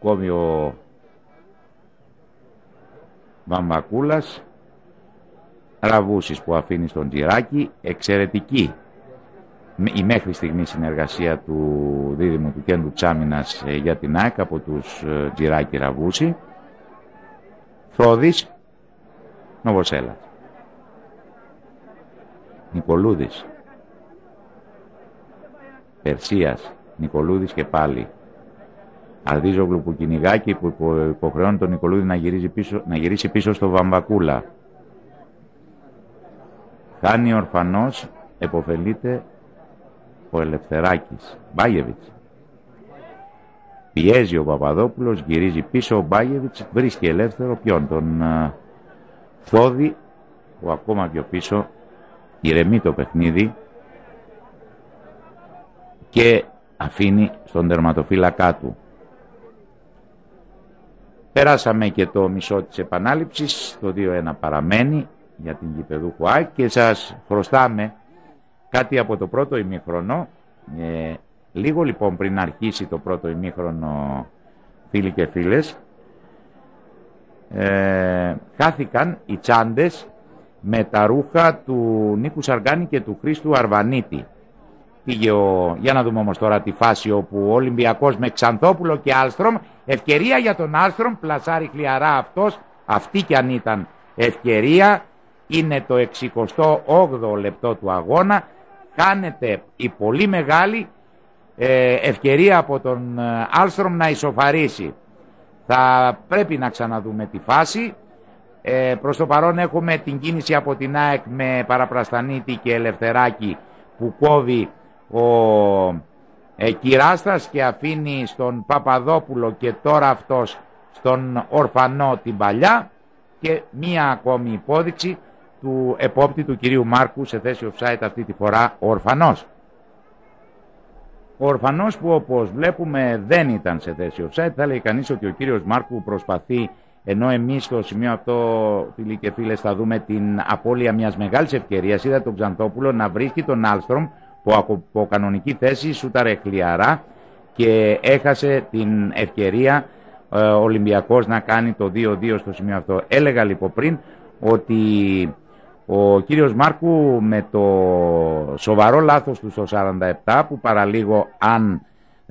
Κόβει ο Βαμβακούλας. Ραβούσης που αφήνει στον Τζιράκη. Εξαιρετική η μέχρι στιγμή συνεργασία του δίδυμου του Κέντρου Τσάμινας ε, για την ΑΕΚ από τους ε, Τζιράκη Ραβούση. Θόδης Νοβοσέλας. Νικολούδης Περσίας, Νικολούδης και πάλι. Αρδίζογλου που κυνηγά και που υποχρεώνει τον Νικολούδη να γυρίσει πίσω, να γυρίσει πίσω στο Βαμβακούλα. Χάνει ορφανός, εποφελείται ο Ελευθεράκης. Μπάγεβιτς. Πιέζει ο Παπαδόπουλος, γυρίζει πίσω ο Μπάγεβιτς, βρίσκει ελεύθερο ποιον, τον uh, Θόδη, που ακόμα πιο πίσω ηρεμεί το παιχνίδι, και αφήνει στον τερματοφύλακά του. Περάσαμε και το μισό της επανάληψης, το 2-1 παραμένει για την Γηπεδούχου ΑΕΚ και σας χρωστάμε κάτι από το πρώτο ημίχρονο. Ε, λίγο λοιπόν πριν αρχίσει το πρώτο ημίχρονο φίλοι και φίλες, ε, χάθηκαν οι τσάντες με τα ρούχα του Νίκου Σαργάνη και του Χρήστου Αρβανίτη. Πήγε ο... Για να δούμε όμως τώρα τη φάση όπου ο Ολυμπιακός με Ξανθόπουλο και Άλστρομ. Ευκαιρία για τον Άλστρομ, πλασάρει χλιαρά αυτός. Αυτή κι αν ήταν ευκαιρία. Είναι το 68ο λεπτό του αγώνα. Κάνετε η πολύ μεγάλη ε, ευκαιρία από τον ε, Άλστρομ να ισοφαρίσει. Θα πρέπει να ξαναδούμε τη φάση. Ε, προς το παρόν έχουμε την κίνηση από την ΑΕΚ με Παραπραστανίτη και Ελευθεράκη που κόβει ο ε, Κυράστας και αφήνει στον Παπαδόπουλο και τώρα αυτός στον Ορφανό την παλιά και μία ακόμη υπόδειξη του επόπτη του κυρίου Μάρκου σε θέση offside αυτή τη φορά ο Ορφανός. Ο Ορφανός που όπως βλέπουμε δεν ήταν σε θέση offside θα λέει κανείς ότι ο κύριος Μάρκου προσπαθεί ενώ εμείς στο σημείο αυτό φίλοι και φίλες θα δούμε την απώλεια μιας μεγάλης ευκαιρίας είδα τον Ξαντόπουλο να βρίσκει τον Άλστρομ που από κανονική θέση σούταρε χλιαρά και έχασε την ευκαιρία ε, ο Ολυμπιακός να κάνει το 2-2 στο σημείο αυτό. Έλεγα λοιπόν πριν ότι ο κύριος Μάρκου με το σοβαρό λάθος του στο 47 που παραλίγο αν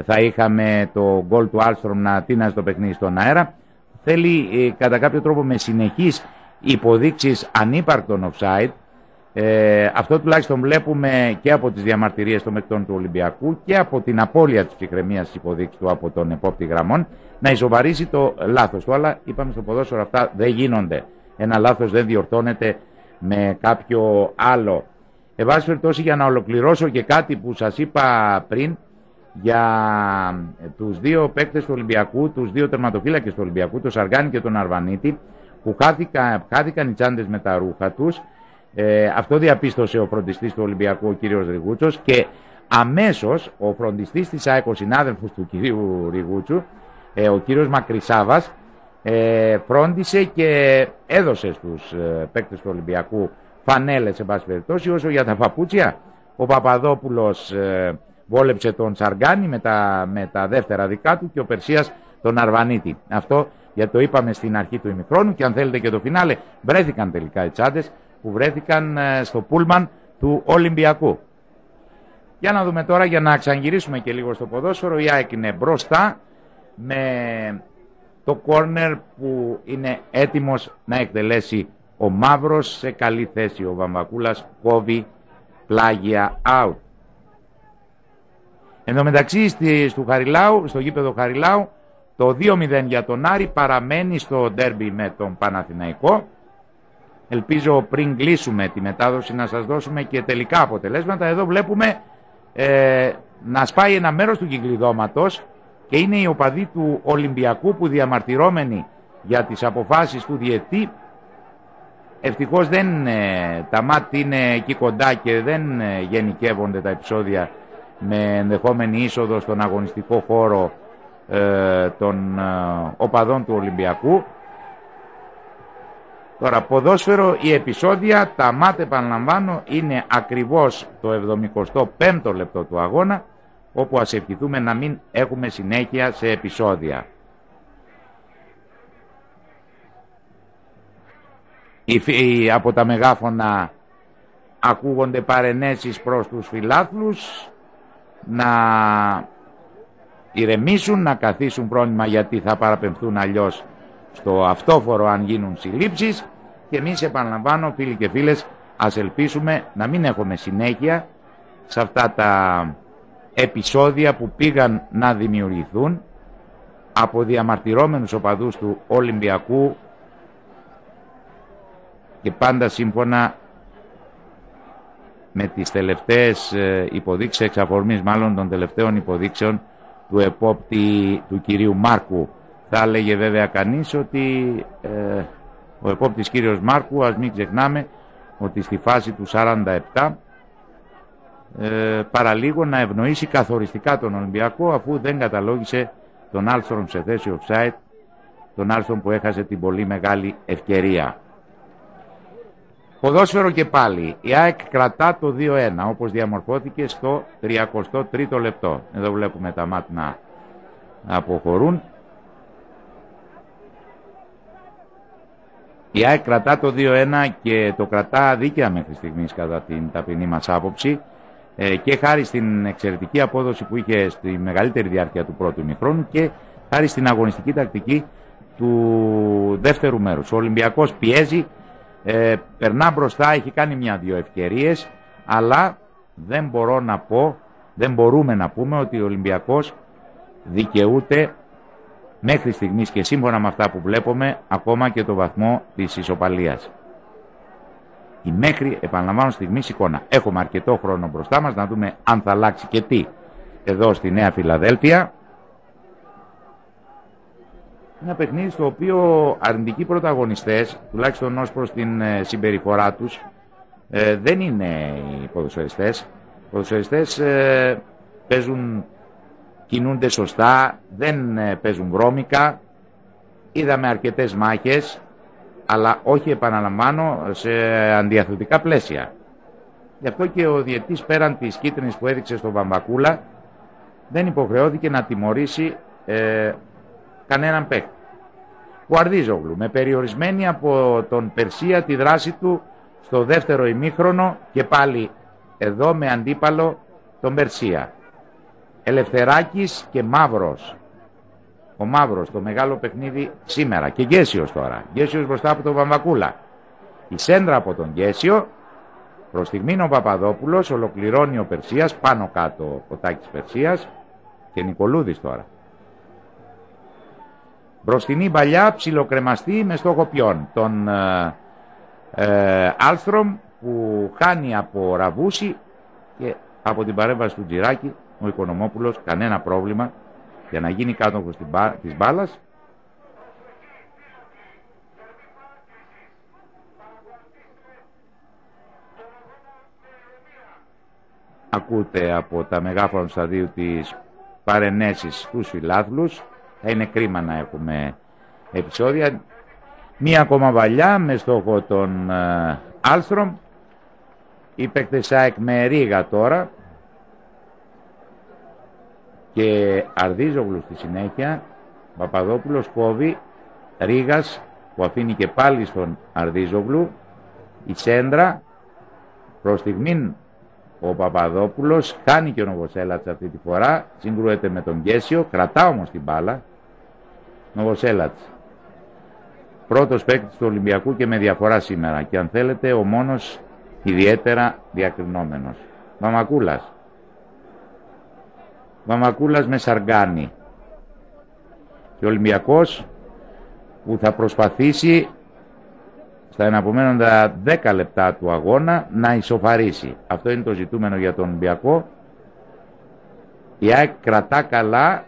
θα είχαμε το γκολ του Άλστρομ να τίναζε το παιχνίδι στον αέρα θέλει ε, κατά κάποιο τρόπο με συνεχείς υποδείξεις ανύπαρκτων offside ε, αυτό τουλάχιστον βλέπουμε και από τις διαμαρτυρίες των μεκτών του Ολυμπιακού και από την απώλεια της ψυχραιμίας της υποδείξης του από τον επόπτη γραμμών να ισοβαρίσει το λάθος του. Αλλά είπαμε στο ποδόσφαιρο αυτά δεν γίνονται. Ένα λάθος δεν διορθώνεται με κάποιο άλλο. Εν για να ολοκληρώσω και κάτι που σας είπα πριν για τους δύο παίκτες του Ολυμπιακού, τους δύο τερματοφύλακες του Ολυμπιακού, τον Σαργάνη και τον Αρβανίτη, που χάθηκαν, χάθηκαν οι τσάντες με τα ρούχα τους ε, αυτό διαπίστωσε ο φροντιστής του Ολυμπιακού, ο κύριος Ριγούτσος και αμέσως ο φροντιστής της ΑΕΚ, ο συνάδελφος του κυρίου Ριγούτσου, ε, ο κύριος Μακρισάβας, ε, φρόντισε και έδωσε στους ε, παίκτες του Ολυμπιακού φανέλες σε πάση περιπτώσει, όσο για τα παπούτσια ο Παπαδόπουλος ε, βόλεψε τον Σαργάνη με τα, με τα δεύτερα δικά του και ο Περσίας τον Αρβανίτη. Αυτό γιατί το είπαμε στην αρχή του ημιχρόνου και αν θέλετε και το φινάλε βρέθηκαν τελικά οι τσάντες που βρέθηκαν ε, στο πούλμαν του Ολυμπιακού. Για να δούμε τώρα για να ξαναγυρίσουμε και λίγο στο ποδόσφαιρο. Η ΑΕΚ είναι μπροστά με το κόρνερ που είναι έτοιμος να εκτελέσει ο Μαύρος σε καλή θέση. Ο Βαμβακούλας κόβει πλάγια out. Εν τω μεταξύ στο, Χαριλάου, στο γήπεδο Χαριλάου το 2-0 για τον Άρη παραμένει στο ντέρμπι με τον Παναθηναϊκό. Ελπίζω πριν κλείσουμε τη μετάδοση να σας δώσουμε και τελικά αποτελέσματα. Εδώ βλέπουμε ε, να σπάει ένα μέρος του κυκλειδώματος και είναι οι οπαδοί του Ολυμπιακού που διαμαρτυρώμενοι για τις αποφάσεις του διετή ευτυχώς δεν, ε, τα μάτια είναι εκεί κοντά και δεν ε, γενικεύονται τα επεισόδια με ενδεχόμενη είσοδο στον αγωνιστικό χώρο ε, των οπαδών του Ολυμπιακού. Τώρα ποδόσφαιρο, η επεισόδια, τα μάτια επαναλαμβάνω, είναι ακριβώς το 75ο λεπτό του αγώνα, όπου ας ευχηθούμε να μην έχουμε συνέχεια σε επεισόδια. Οι, από τα μεγάφωνα ακούγονται παρενέσεις προς τους φιλάθλους να ηρεμήσουν, να καθίσουν πρόνοιμα γιατί θα παραπεμφθούν αλλιώς στο αυτόφορο αν γίνουν συλλήψεις και εμείς επαναλαμβάνω φίλοι και φίλες ας ελπίσουμε να μην έχουμε συνέχεια σε αυτά τα επεισόδια που πήγαν να δημιουργηθούν από διαμαρτυρόμενους οπαδούς του Ολυμπιακού και πάντα σύμφωνα με τις τελευταίες ε, υποδείξεις εξ αφορμής μάλλον των τελευταίων υποδείξεων του επόπτη του κυρίου Μάρκου. Θα έλεγε βέβαια κανείς ότι ε, ο επόπτης κύριος Μάρκου, ας μην ξεχνάμε ότι στη φάση του 47 ε, παραλίγο να ευνοήσει καθοριστικά τον Ολυμπιακό αφού δεν καταλόγησε τον Άλστρομ σε θέση offside, τον Άλστρομ που έχασε την πολύ μεγάλη ευκαιρία. Ποδόσφαιρο και πάλι. Η ΑΕΚ κρατά το 2-1 όπως διαμορφώθηκε στο 33ο λεπτό. Εδώ βλέπουμε τα μάτια να αποχωρούν. Η ΑΕΚ κρατά το 2-1 και το κρατά δίκαια μέχρι στιγμής κατά την ταπεινή μας άποψη ε, και χάρη στην εξαιρετική απόδοση που είχε στη μεγαλύτερη διάρκεια του πρώτου ημιχρόνου και χάρη στην αγωνιστική τακτική του δεύτερου μέρους. Ο Ολυμπιακός πιέζει, ε, περνά μπροστά, έχει κάνει μια-δυο ευκαιρίες, αλλά δεν μπορώ να πω, δεν μπορούμε να πούμε ότι ο Ολυμπιακός δικαιούται μέχρι στιγμής και σύμφωνα με αυτά που βλέπουμε ακόμα και το βαθμό της ισοπαλίας. Η μέχρι, επαναλαμβάνω, στιγμής εικόνα. Έχουμε αρκετό χρόνο μπροστά μας να δούμε αν θα αλλάξει και τι εδώ στη Νέα Φιλαδέλφια. Ένα παιχνίδι στο οποίο αρνητικοί πρωταγωνιστές, τουλάχιστον ως προς την ε, συμπεριφορά τους, ε, δεν είναι οι ποδοσφαιριστές. Οι ποδοσφαιριστές ε, παίζουν κινούνται σωστά, δεν ε, παίζουν βρώμικα. Είδαμε αρκετές μάχες, αλλά όχι επαναλαμβάνω σε αντιαθλητικά πλαίσια. Γι' αυτό και ο διετής πέραν της κίτρινης που έδειξε στον Βαμβακούλα δεν υποχρεώθηκε να τιμωρήσει ε, κανέναν παίκτη. Ο Αρδίζογλου με περιορισμένη από τον Περσία τη δράση του στο δεύτερο ημίχρονο και πάλι εδώ με αντίπαλο τον Περσία. Ελευθεράκης και Μαύρος. Ο Μαύρος, το μεγάλο παιχνίδι σήμερα. Και Γκέσιος τώρα. Γκέσιος μπροστά από τον Βαμβακούλα. Η σέντρα από τον Γκέσιο. Προς στιγμήν ο Παπαδόπουλος ολοκληρώνει ο Περσίας, πάνω κάτω ο Τάκης Περσίας και Νικολούδης τώρα. Μπροστινή παλιά ψιλοκρεμαστή με στόχο ποιον; Τον ε, ε, Άλστρομ που χάνει από Ραβούση και από την παρέμβαση του Τζιράκη ο Οικονομόπουλος κανένα πρόβλημα για να γίνει κάτω της μπάλας. Ακούτε από τα μεγάφωνα του σταδίου της παρενέσεις στους φιλάθλους. Θα είναι κρίμα να έχουμε επεισόδια. Μία ακόμα βαλιά με στόχο τον Άλστρομ. Η παίκτες με Ρίγα τώρα και Αρδίζογλου στη συνέχεια, Παπαδόπουλος κόβει, Ρίγας που αφήνει και πάλι στον Αρδίζογλου, η Σέντρα, προς στιγμήν ο Παπαδόπουλος κάνει και ο Νοβοσέλατς αυτή τη φορά, συγκρούεται με τον Γκέσιο, κρατά όμως την μπάλα, Νοβοσέλατς. Πρώτος παίκτης του Ολυμπιακού και με διαφορά σήμερα και αν θέλετε ο μόνος ιδιαίτερα διακρινόμενος. Μαμακούλας. Μαμακούλας με Σαργάνη. Και ο Ολυμπιακός που θα προσπαθήσει στα εναπομένοντα 10 λεπτά του αγώνα να ισοφαρίσει. Αυτό είναι το ζητούμενο για τον Ολυμπιακό. Η ΑΕΚ κρατά καλά,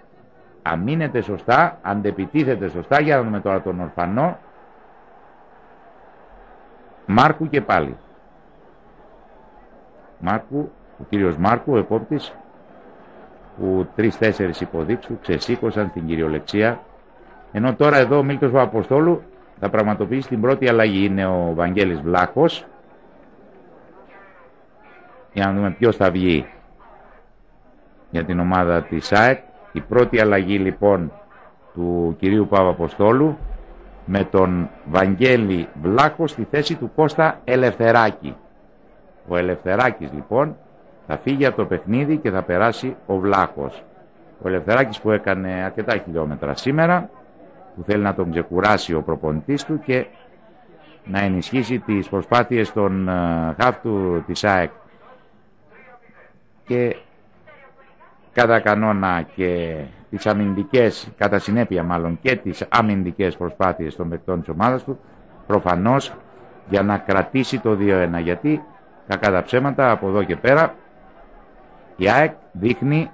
αμήνεται σωστά, αντεπιτίθεται σωστά. Για να δούμε τώρα τον Ορφανό. Μάρκου και πάλι. Μάρκου, ο κύριος Μάρκου, ο επόπτης, που τρεις-τέσσερις υποδείξου ξεσήκωσαν την κυριολεξία, ενώ τώρα εδώ ο Μίλτος Αποστόλου θα πραγματοποιήσει την πρώτη αλλαγή. Είναι ο Βαγγέλης Βλάχος, για να δούμε ποιος θα βγει για την ομάδα της ΑΕΚ. Η πρώτη αλλαγή λοιπόν του κυρίου Αποστόλου με τον Βαγγέλη Βλάχο στη θέση του Κώστα Ελευθεράκη. Ο Ελευθεράκης λοιπόν θα φύγει από το παιχνίδι και θα περάσει ο Βλάχος. Ο Ελευθεράκης που έκανε αρκετά χιλιόμετρα σήμερα, που θέλει να τον ξεκουράσει ο προπονητής του και να ενισχύσει τις προσπάθειες των uh, χάφτου της ΑΕΚ και κατά κανόνα και τις αμυντικές, κατά συνέπεια μάλλον και τις αμυντικές προσπάθειες των παικτών της ομάδας του, προφανώς για να κρατήσει το 2-1. Γιατί, κακά τα ψέματα, από εδώ και πέρα, η ΑΕΚ δείχνει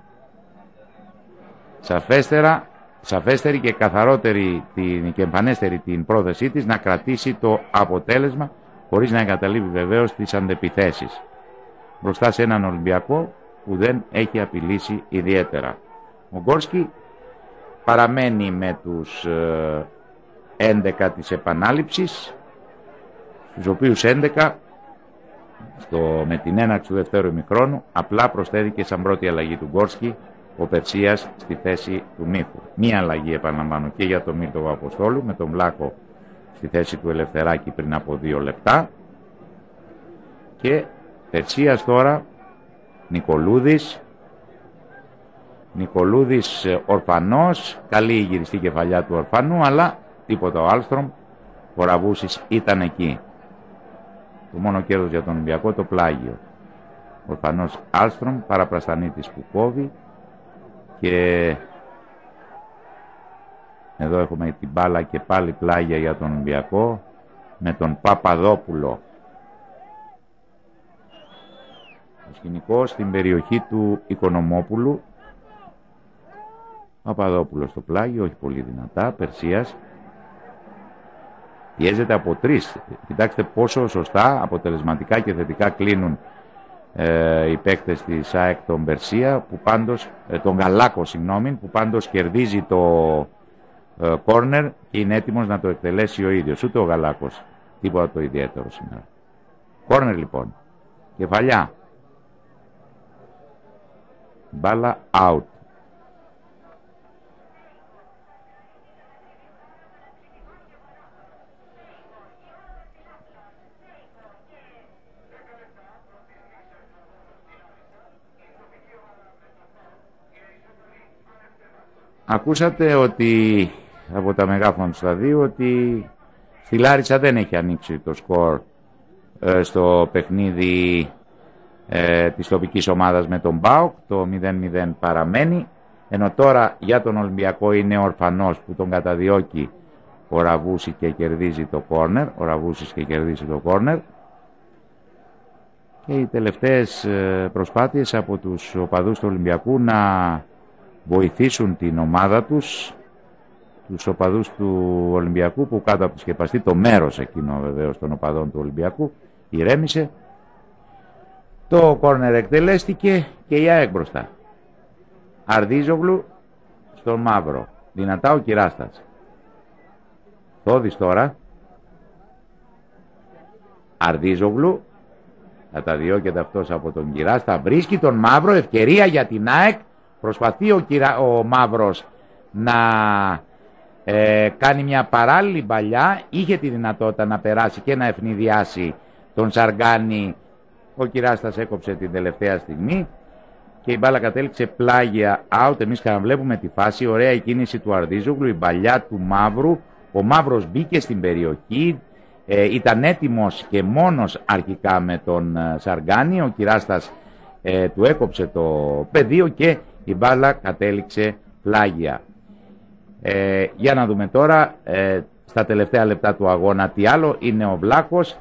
σαφέστερα, σαφέστερη και καθαρότερη την, και εμφανέστερη την πρόθεσή της να κρατήσει το αποτέλεσμα χωρίς να εγκαταλείπει βεβαίως τις αντεπιθέσεις. Μπροστά σε έναν Ολυμπιακό που δεν έχει απειλήσει ιδιαίτερα. Ο Γκόρσκι παραμένει με τους 11 ε, της επανάληψης, στους οποίους 11 στο, με την έναρξη του δευτέρου ημιχρόνου απλά προσθέθηκε σαν πρώτη αλλαγή του Γκόρσκι ο Περσίας στη θέση του Μίχου. Μία αλλαγή επαναλαμβάνω και για τον Μίλτο Αποστόλου με τον Βλάκο στη θέση του Ελευθεράκη πριν από δύο λεπτά και Περσίας τώρα Νικολούδης Νικολούδης ε, ορφανός, καλή η γυριστή κεφαλιά του ορφανού, αλλά τίποτα ο Άλστρομ, ο Ραβούσης ήταν εκεί. Το μόνο κέρδος για τον Ολυμπιακό το πλάγιο. Ορφανός Άλστρομ, παραπραστανίτης που κόβει και εδώ έχουμε την μπάλα και πάλι πλάγια για τον Ολυμπιακό με τον Παπαδόπουλο. Ο σκηνικός στην περιοχή του Οικονομόπουλου Παπαδόπουλος στο πλάγιο, όχι πολύ δυνατά, Περσίας. Πιέζεται από τρεις. Κοιτάξτε πόσο σωστά, αποτελεσματικά και θετικά κλείνουν ε, οι παίκτες της ΑΕΚ τον Περσία, που πάντως, ε, τον Γαλάκο συγγνώμη, που πάντως κερδίζει το ε, κόρνερ και είναι έτοιμος να το εκτελέσει ο ίδιος. Ούτε ο Γαλάκος, τίποτα το ιδιαίτερο σήμερα. Κόρνερ λοιπόν. Κεφαλιά. Μπάλα out. Ακούσατε ότι από τα μεγάφωνα του σταδίου ότι στη Λάρισα δεν έχει ανοίξει το σκορ ε, στο παιχνίδι ε, της τοπικής ομάδας με τον Μπάουκ, το 0-0 παραμένει, ενώ τώρα για τον Ολυμπιακό είναι ορφανός που τον καταδιώκει ο Ραβούσης και κερδίζει το κόρνερ, ο Ραβούσης και κερδίζει το κόρνερ. Και οι τελευταίες ε, προσπάθειες από τους οπαδούς του Ολυμπιακού να βοηθήσουν την ομάδα τους, τους οπαδούς του Ολυμπιακού που κάτω από το σκεπαστή, το μέρος εκείνο βεβαίως των οπαδών του Ολυμπιακού, ηρέμησε. Το κόρνερ εκτελέστηκε και η ΑΕΚ μπροστά. Αρδίζογλου στον μαύρο. Δυνατά ο Κυράστας. Θόδης τώρα. Αρδίζογλου. Καταδιώκεται αυτός από τον Κυράστα. Βρίσκει τον μαύρο ευκαιρία για την ΑΕΚ Προσπαθεί ο, κυρα... ο Μαύρος να ε, κάνει μια παράλληλη παλιά. Είχε τη δυνατότητα να περάσει και να ευνηδιάσει τον Σαργάνη. Ο Κυράστας έκοψε την τελευταία στιγμή και η μπάλα κατέληξε πλάγια out. Εμείς βλέπουμε τη φάση. Ωραία η κίνηση του Αρδίζογλου, η παλιά του Μαύρου. Ο Μαύρος μπήκε στην περιοχή. Ε, ήταν έτοιμος και μόνος αρχικά με τον ε, Σαργάνη. Ο Κυράστας ε, του έκοψε το πεδίο και η μπάλα κατέληξε πλάγια. Ε, για να δούμε τώρα ε, στα τελευταία λεπτά του αγώνα τι άλλο. Είναι ο Βλάκος,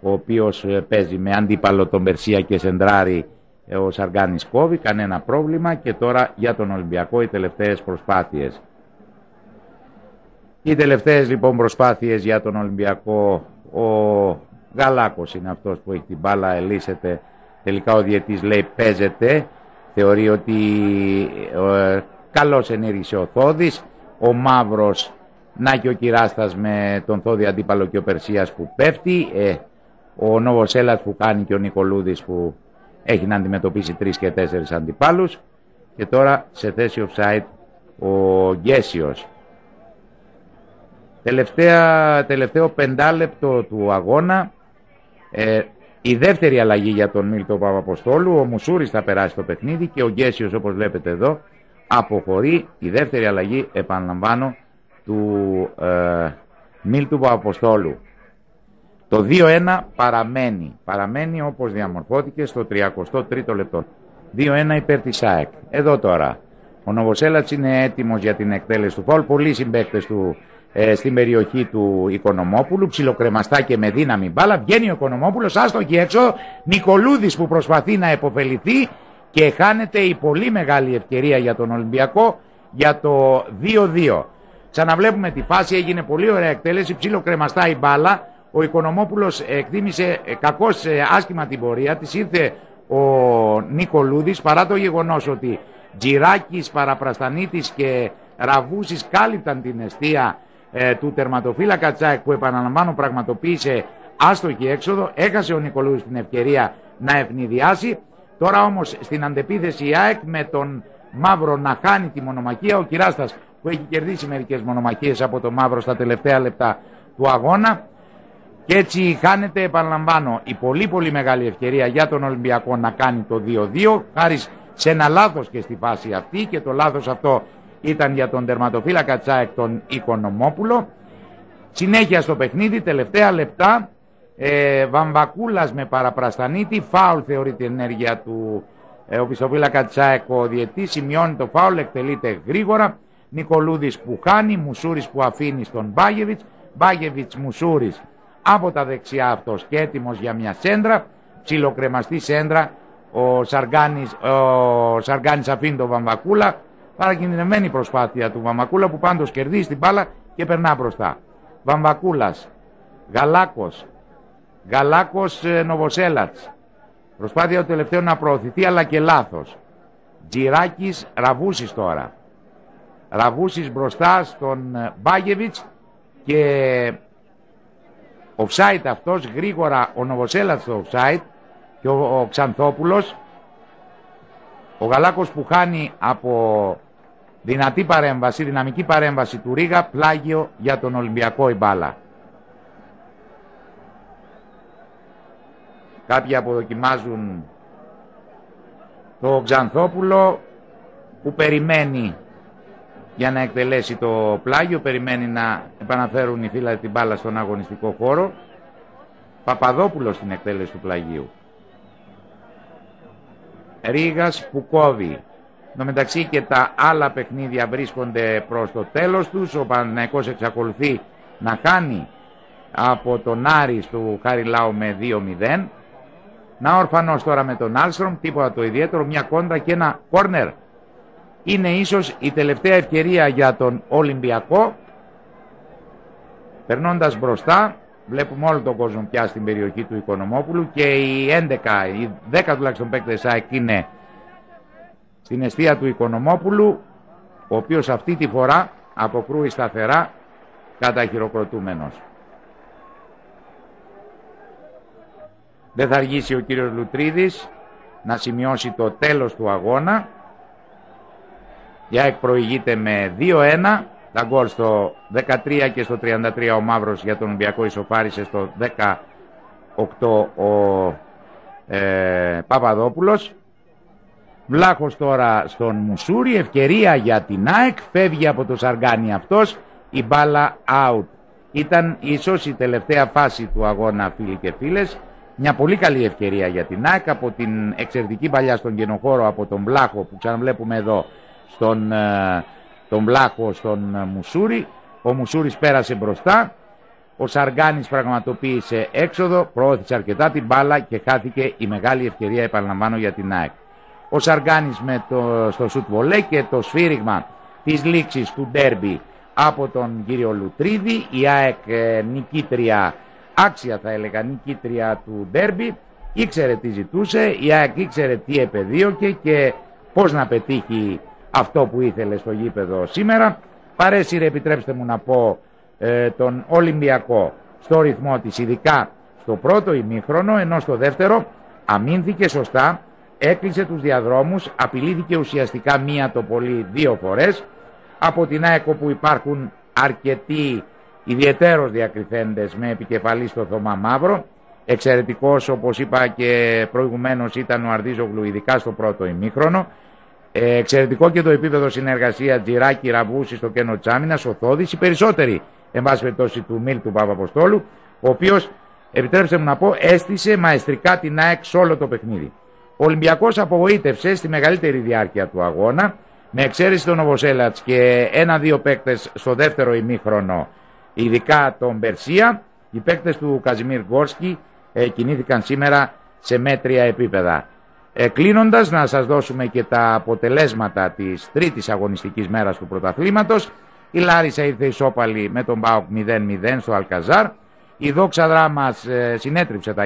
ο οποίος ε, παίζει με αντίπαλο τον Περσία και Σεντράρη ε, ο Σαργάνης κόβει, κανένα πρόβλημα και τώρα για τον Ολυμπιακό οι τελευταίες προσπάθειες. Οι τελευταίες λοιπόν προσπάθειες για τον Ολυμπιακό ο Γαλάκος είναι αυτός που έχει την μπάλα, ελίσσεται. Τελικά ο διετής λέει παίζεται. Θεωρεί ότι ε, καλώς ενέργησε ο Θόδης. Ο Μαύρος, να και ο Κυράστας με τον Θόδη αντίπαλο και ο Περσίας που πέφτει. Ε, ο Νοβοσέλας που κάνει και ο Νικολούδης που έχει να αντιμετωπίσει τρεις και τέσσερις αντιπάλους. Και τώρα σε θέση offside ο Γκέσιος. Τελευταία, τελευταίο πεντάλεπτο του αγώνα ε, η δεύτερη αλλαγή για τον Μίλτο Παπαποστόλου, ο Μουσούρης θα περάσει το παιχνίδι και ο Γκέσιος όπως βλέπετε εδώ αποχωρεί η δεύτερη αλλαγή, επαναλαμβάνω, του ε, Μίλτου Παπαποστόλου. Το 2-1 παραμένει, παραμένει όπως διαμορφώθηκε στο 33ο λεπτό. 2-1 υπέρ της ΑΕΚ. Εδώ τώρα, ο Νοβοσέλατς είναι έτοιμος για την εκτέλεση του φόλ, πολλοί συμπαίκτες του ε, στην περιοχή του Οικονομόπουλου. Ψιλοκρεμαστά και με δύναμη μπάλα. Βγαίνει ο Οικονομόπουλος, άστοχη έξω. Νικολούδης που προσπαθεί να επωφεληθεί και χάνεται η πολύ μεγάλη ευκαιρία για τον Ολυμπιακό για το 2-2. Ξαναβλέπουμε τη φάση, έγινε πολύ ωραία εκτέλεση, ψιλοκρεμαστά η μπάλα. Ο Οικονομόπουλος εκτίμησε ε, κακώς ε, άσχημα την πορεία της, ήρθε ο Νικολούδης παρά το γεγονός ότι Τζιράκης, Παραπραστανίτης και Ραβούσης κάλυπταν την αιστεία ε, του τερματοφύλακα Τσάικ που επαναλαμβάνω πραγματοποίησε άστοχη έξοδο. Έχασε ο Νικολούδης την ευκαιρία να ευνηδιάσει. Τώρα όμως στην αντεπίθεση η ΑΕΚ με τον Μαύρο να χάνει τη μονομαχία. Ο Κυράστας που έχει κερδίσει μερικές μονομαχίες από τον Μαύρο στα τελευταία λεπτά του αγώνα. Και έτσι χάνεται, επαναλαμβάνω, η πολύ πολύ μεγάλη ευκαιρία για τον Ολυμπιακό να κάνει το 2-2, χάρη σε ένα λάθος και στη φάση αυτή και το λάθος αυτό ήταν για τον τερματοφύλακα Τσάεκ τον Οικονομόπουλο. Συνέχεια στο παιχνίδι, τελευταία λεπτά, ε, Βαμβακούλας με παραπραστανίτη, φάουλ θεωρείται ενέργεια του ε, ο πιστοφύλακα Τσάεκ ο διετής, σημειώνει το φάουλ, εκτελείται γρήγορα. Νικολούδης που χάνει, Μουσούρης που αφήνει στον Μπάγεβιτς, Μπάγεβιτς Μουσούρης από τα δεξιά αυτός και έτοιμος για μια σέντρα, ψιλοκρεμαστή σέντρα, ο Σαργάνης, ο Σαργάνης αφήνει τον Βαμβακούλα, Παρακινδυνευμένη προσπάθεια του Βαμβακούλα που πάντως κερδίζει την μπάλα και περνά μπροστά. Βαμβακούλας, Γαλάκος, Γαλάκος ε, Νοβοσέλατς. Προσπάθεια του τελευταίου να προωθηθεί αλλά και λάθος. Τζιράκης Ραβούσης τώρα. Ραβούσης μπροστά στον ε, Μπάγεβιτς και offside αυτός γρήγορα ο Νοβοσέλατς στο offside και ο, ο Ξανθόπουλος ο Γαλάκος που χάνει από Δυνατή παρέμβαση, δυναμική παρέμβαση του Ρίγα, πλάγιο για τον Ολυμπιακό η μπάλα. Κάποιοι αποδοκιμάζουν το Ξανθόπουλο που περιμένει για να εκτελέσει το πλάγιο, περιμένει να επαναφέρουν οι φύλλα την μπάλα στον αγωνιστικό χώρο. Παπαδόπουλος στην εκτέλεση του πλαγίου. Ρίγας που κόβει Εν μεταξύ και τα άλλα παιχνίδια βρίσκονται προς το τέλος τους. Ο Παναθηναϊκός εξακολουθεί να χάνει από τον Άρης του Χάρη Λάου με 2-0. Να ορφανός τώρα με τον Άλστρομ, τίποτα το ιδιαίτερο, μια κόντρα και ένα κόρνερ. Είναι ίσως η τελευταία ευκαιρία για τον Ολυμπιακό. Περνώντας μπροστά, βλέπουμε όλο τον κόσμο πια στην περιοχή του Οικονομόπουλου και οι 11, οι 10 τουλάχιστον παίκτες ΑΕΚ είναι στην αιστεία του Οικονομόπουλου, ο οποίος αυτή τη φορά αποκρούει σταθερά καταχειροκροτούμενος. Δεν θα αργήσει ο κύριος Λουτρίδης να σημειώσει το τέλος του αγώνα. Για εκπροηγείται με 2-1. Τα γκολ στο 13 και στο 33 ο Μαύρος για τον Ολυμπιακό ισοφάρισε στο 18 ο ε, Παπαδόπουλος. Βλάχος τώρα στον Μουσούρι, ευκαιρία για την ΑΕΚ, φεύγει από το Σαργάνι αυτός, η μπάλα out. Ήταν ίσως η τελευταία φάση του αγώνα φίλοι και φίλες, μια πολύ καλή ευκαιρία για την ΑΕΚ από την εξαιρετική παλιά στον γενοχώρο από τον Βλάχο που ξαναβλέπουμε εδώ στον ε, τον Βλάχο στον ε, Μουσούρι. Ο Μουσούρης πέρασε μπροστά, ο Σαργάνης πραγματοποίησε έξοδο, προώθησε αρκετά την μπάλα και χάθηκε η μεγάλη ευκαιρία επαναλαμβάνω για την ΑΕΚ ο Σαργάνης με το, στο σουτ βολέ και το σφύριγμα της λήξης του ντέρμπι από τον κύριο Λουτρίδη. Η ΑΕΚ ε, νικήτρια άξια θα έλεγα νικήτρια του ντέρμπι. Ήξερε τι ζητούσε, η ΑΕΚ ήξερε τι επεδίωκε και πώς να πετύχει αυτό που ήθελε στο γήπεδο σήμερα. Παρέσυρε, επιτρέψτε μου να πω, ε, τον Ολυμπιακό στο ρυθμό της, ειδικά στο πρώτο ημίχρονο, ενώ στο δεύτερο αμήνθηκε σωστά, έκλεισε τους διαδρόμους, απειλήθηκε ουσιαστικά μία το πολύ δύο φορές, από την ΑΕΚ που υπάρχουν αρκετοί ιδιαιτέρως διακριθέντες με επικεφαλή στο Θωμά Μαύρο, εξαιρετικός όπως είπα και προηγουμένως ήταν ο Αρδίζογλου ειδικά στο πρώτο ημίχρονο, ε, εξαιρετικό και το επίπεδο συνεργασία Τζιράκη Ραβούση στο κένο Τσάμινας, ο Θόδης, οι περισσότεροι εν πάση περιπτώσει του Μίλ του Παπαποστόλου, ο οποίος, επιτρέψτε μου να πω, έστησε μαεστρικά την ΑΕΚ σε όλο το παιχνίδι. Ο Ολυμπιακός απογοήτευσε στη μεγαλύτερη διάρκεια του αγώνα, με εξαίρεση τον Οβοσέλατς και ένα-δύο παίκτες στο δεύτερο ημίχρονο, ειδικά τον Μπερσία. Οι παίκτες του Καζιμίρ Γκόρσκι ε, κινήθηκαν σήμερα σε μέτρια επίπεδα. Ε, Κλείνοντας, να σας δώσουμε και τα αποτελέσματα της τρίτης αγωνιστικής μέρας του πρωταθλήματος. Η Λάρισα ήρθε ισόπαλη με τον Μπάουκ 0-0 στο Αλκαζάρ. Η Δόξα Δράμας ε, συνέτριψε τα